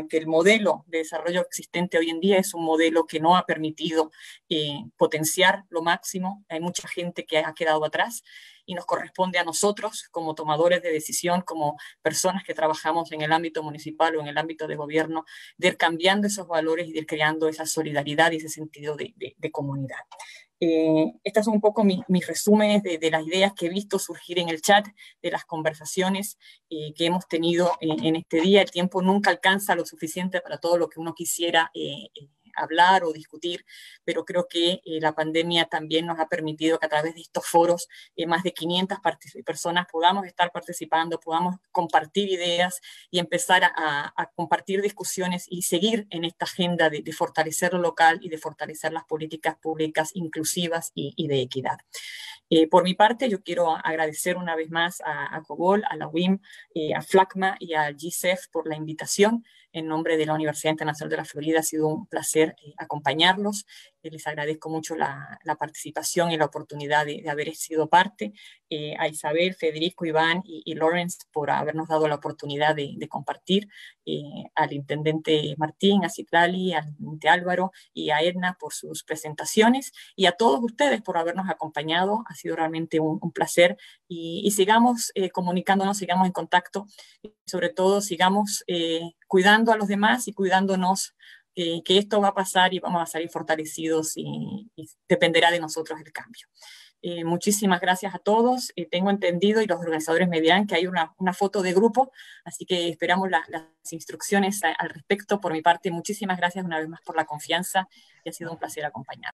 que el modelo de desarrollo existente hoy en día es un modelo que no ha permitido eh, potenciar lo máximo. Hay mucha gente que ha quedado atrás y nos corresponde a nosotros como tomadores de decisión, como personas que trabajamos en el ámbito municipal o en el ámbito de gobierno, de ir cambiando esos valores y de ir creando esa solidaridad y ese sentido de, de comunidad. Eh, estas son un poco mis, resúmenes de, las ideas que he visto surgir en el chat, de las conversaciones eh, que hemos tenido en, este día. El tiempo nunca alcanza lo suficiente para todo lo que uno quisiera eh, hablar o discutir, pero creo que eh, la pandemia también nos ha permitido que a través de estos foros eh, más de 500 personas podamos estar participando, podamos compartir ideas y empezar a, compartir discusiones y seguir en esta agenda de, fortalecer lo local y de fortalecer las políticas públicas inclusivas y, de equidad. Eh, por mi parte, yo quiero agradecer una vez más a, a COBOL, a la WIM, a FLACMA y a GCEF por la invitación en nombre de la Universidad Internacional de la Florida. Ha sido un placer eh, acompañarlos. Eh, les agradezco mucho la, participación y la oportunidad de, haber sido parte. Eh, a Isabel, Federico, Iván y, Lawrence por habernos dado la oportunidad de, compartir. al intendente Martín, a Citlali, al intendente Álvaro y a Edna por sus presentaciones. Y a todos ustedes por habernos acompañado. Ha sido realmente un, placer. Y, y sigamos comunicándonos, sigamos en contacto. sobre todo, sigamos cuidando a los demás y cuidándonos eh, que esto va a pasar y vamos a salir fortalecidos y, dependerá de nosotros el cambio. Eh, muchísimas gracias a todos. Eh, tengo entendido y los organizadores me dirán que hay una, una foto de grupo, así que esperamos las instrucciones al respecto. Por mi parte, muchísimas gracias una vez más por la confianza y ha sido un placer acompañar.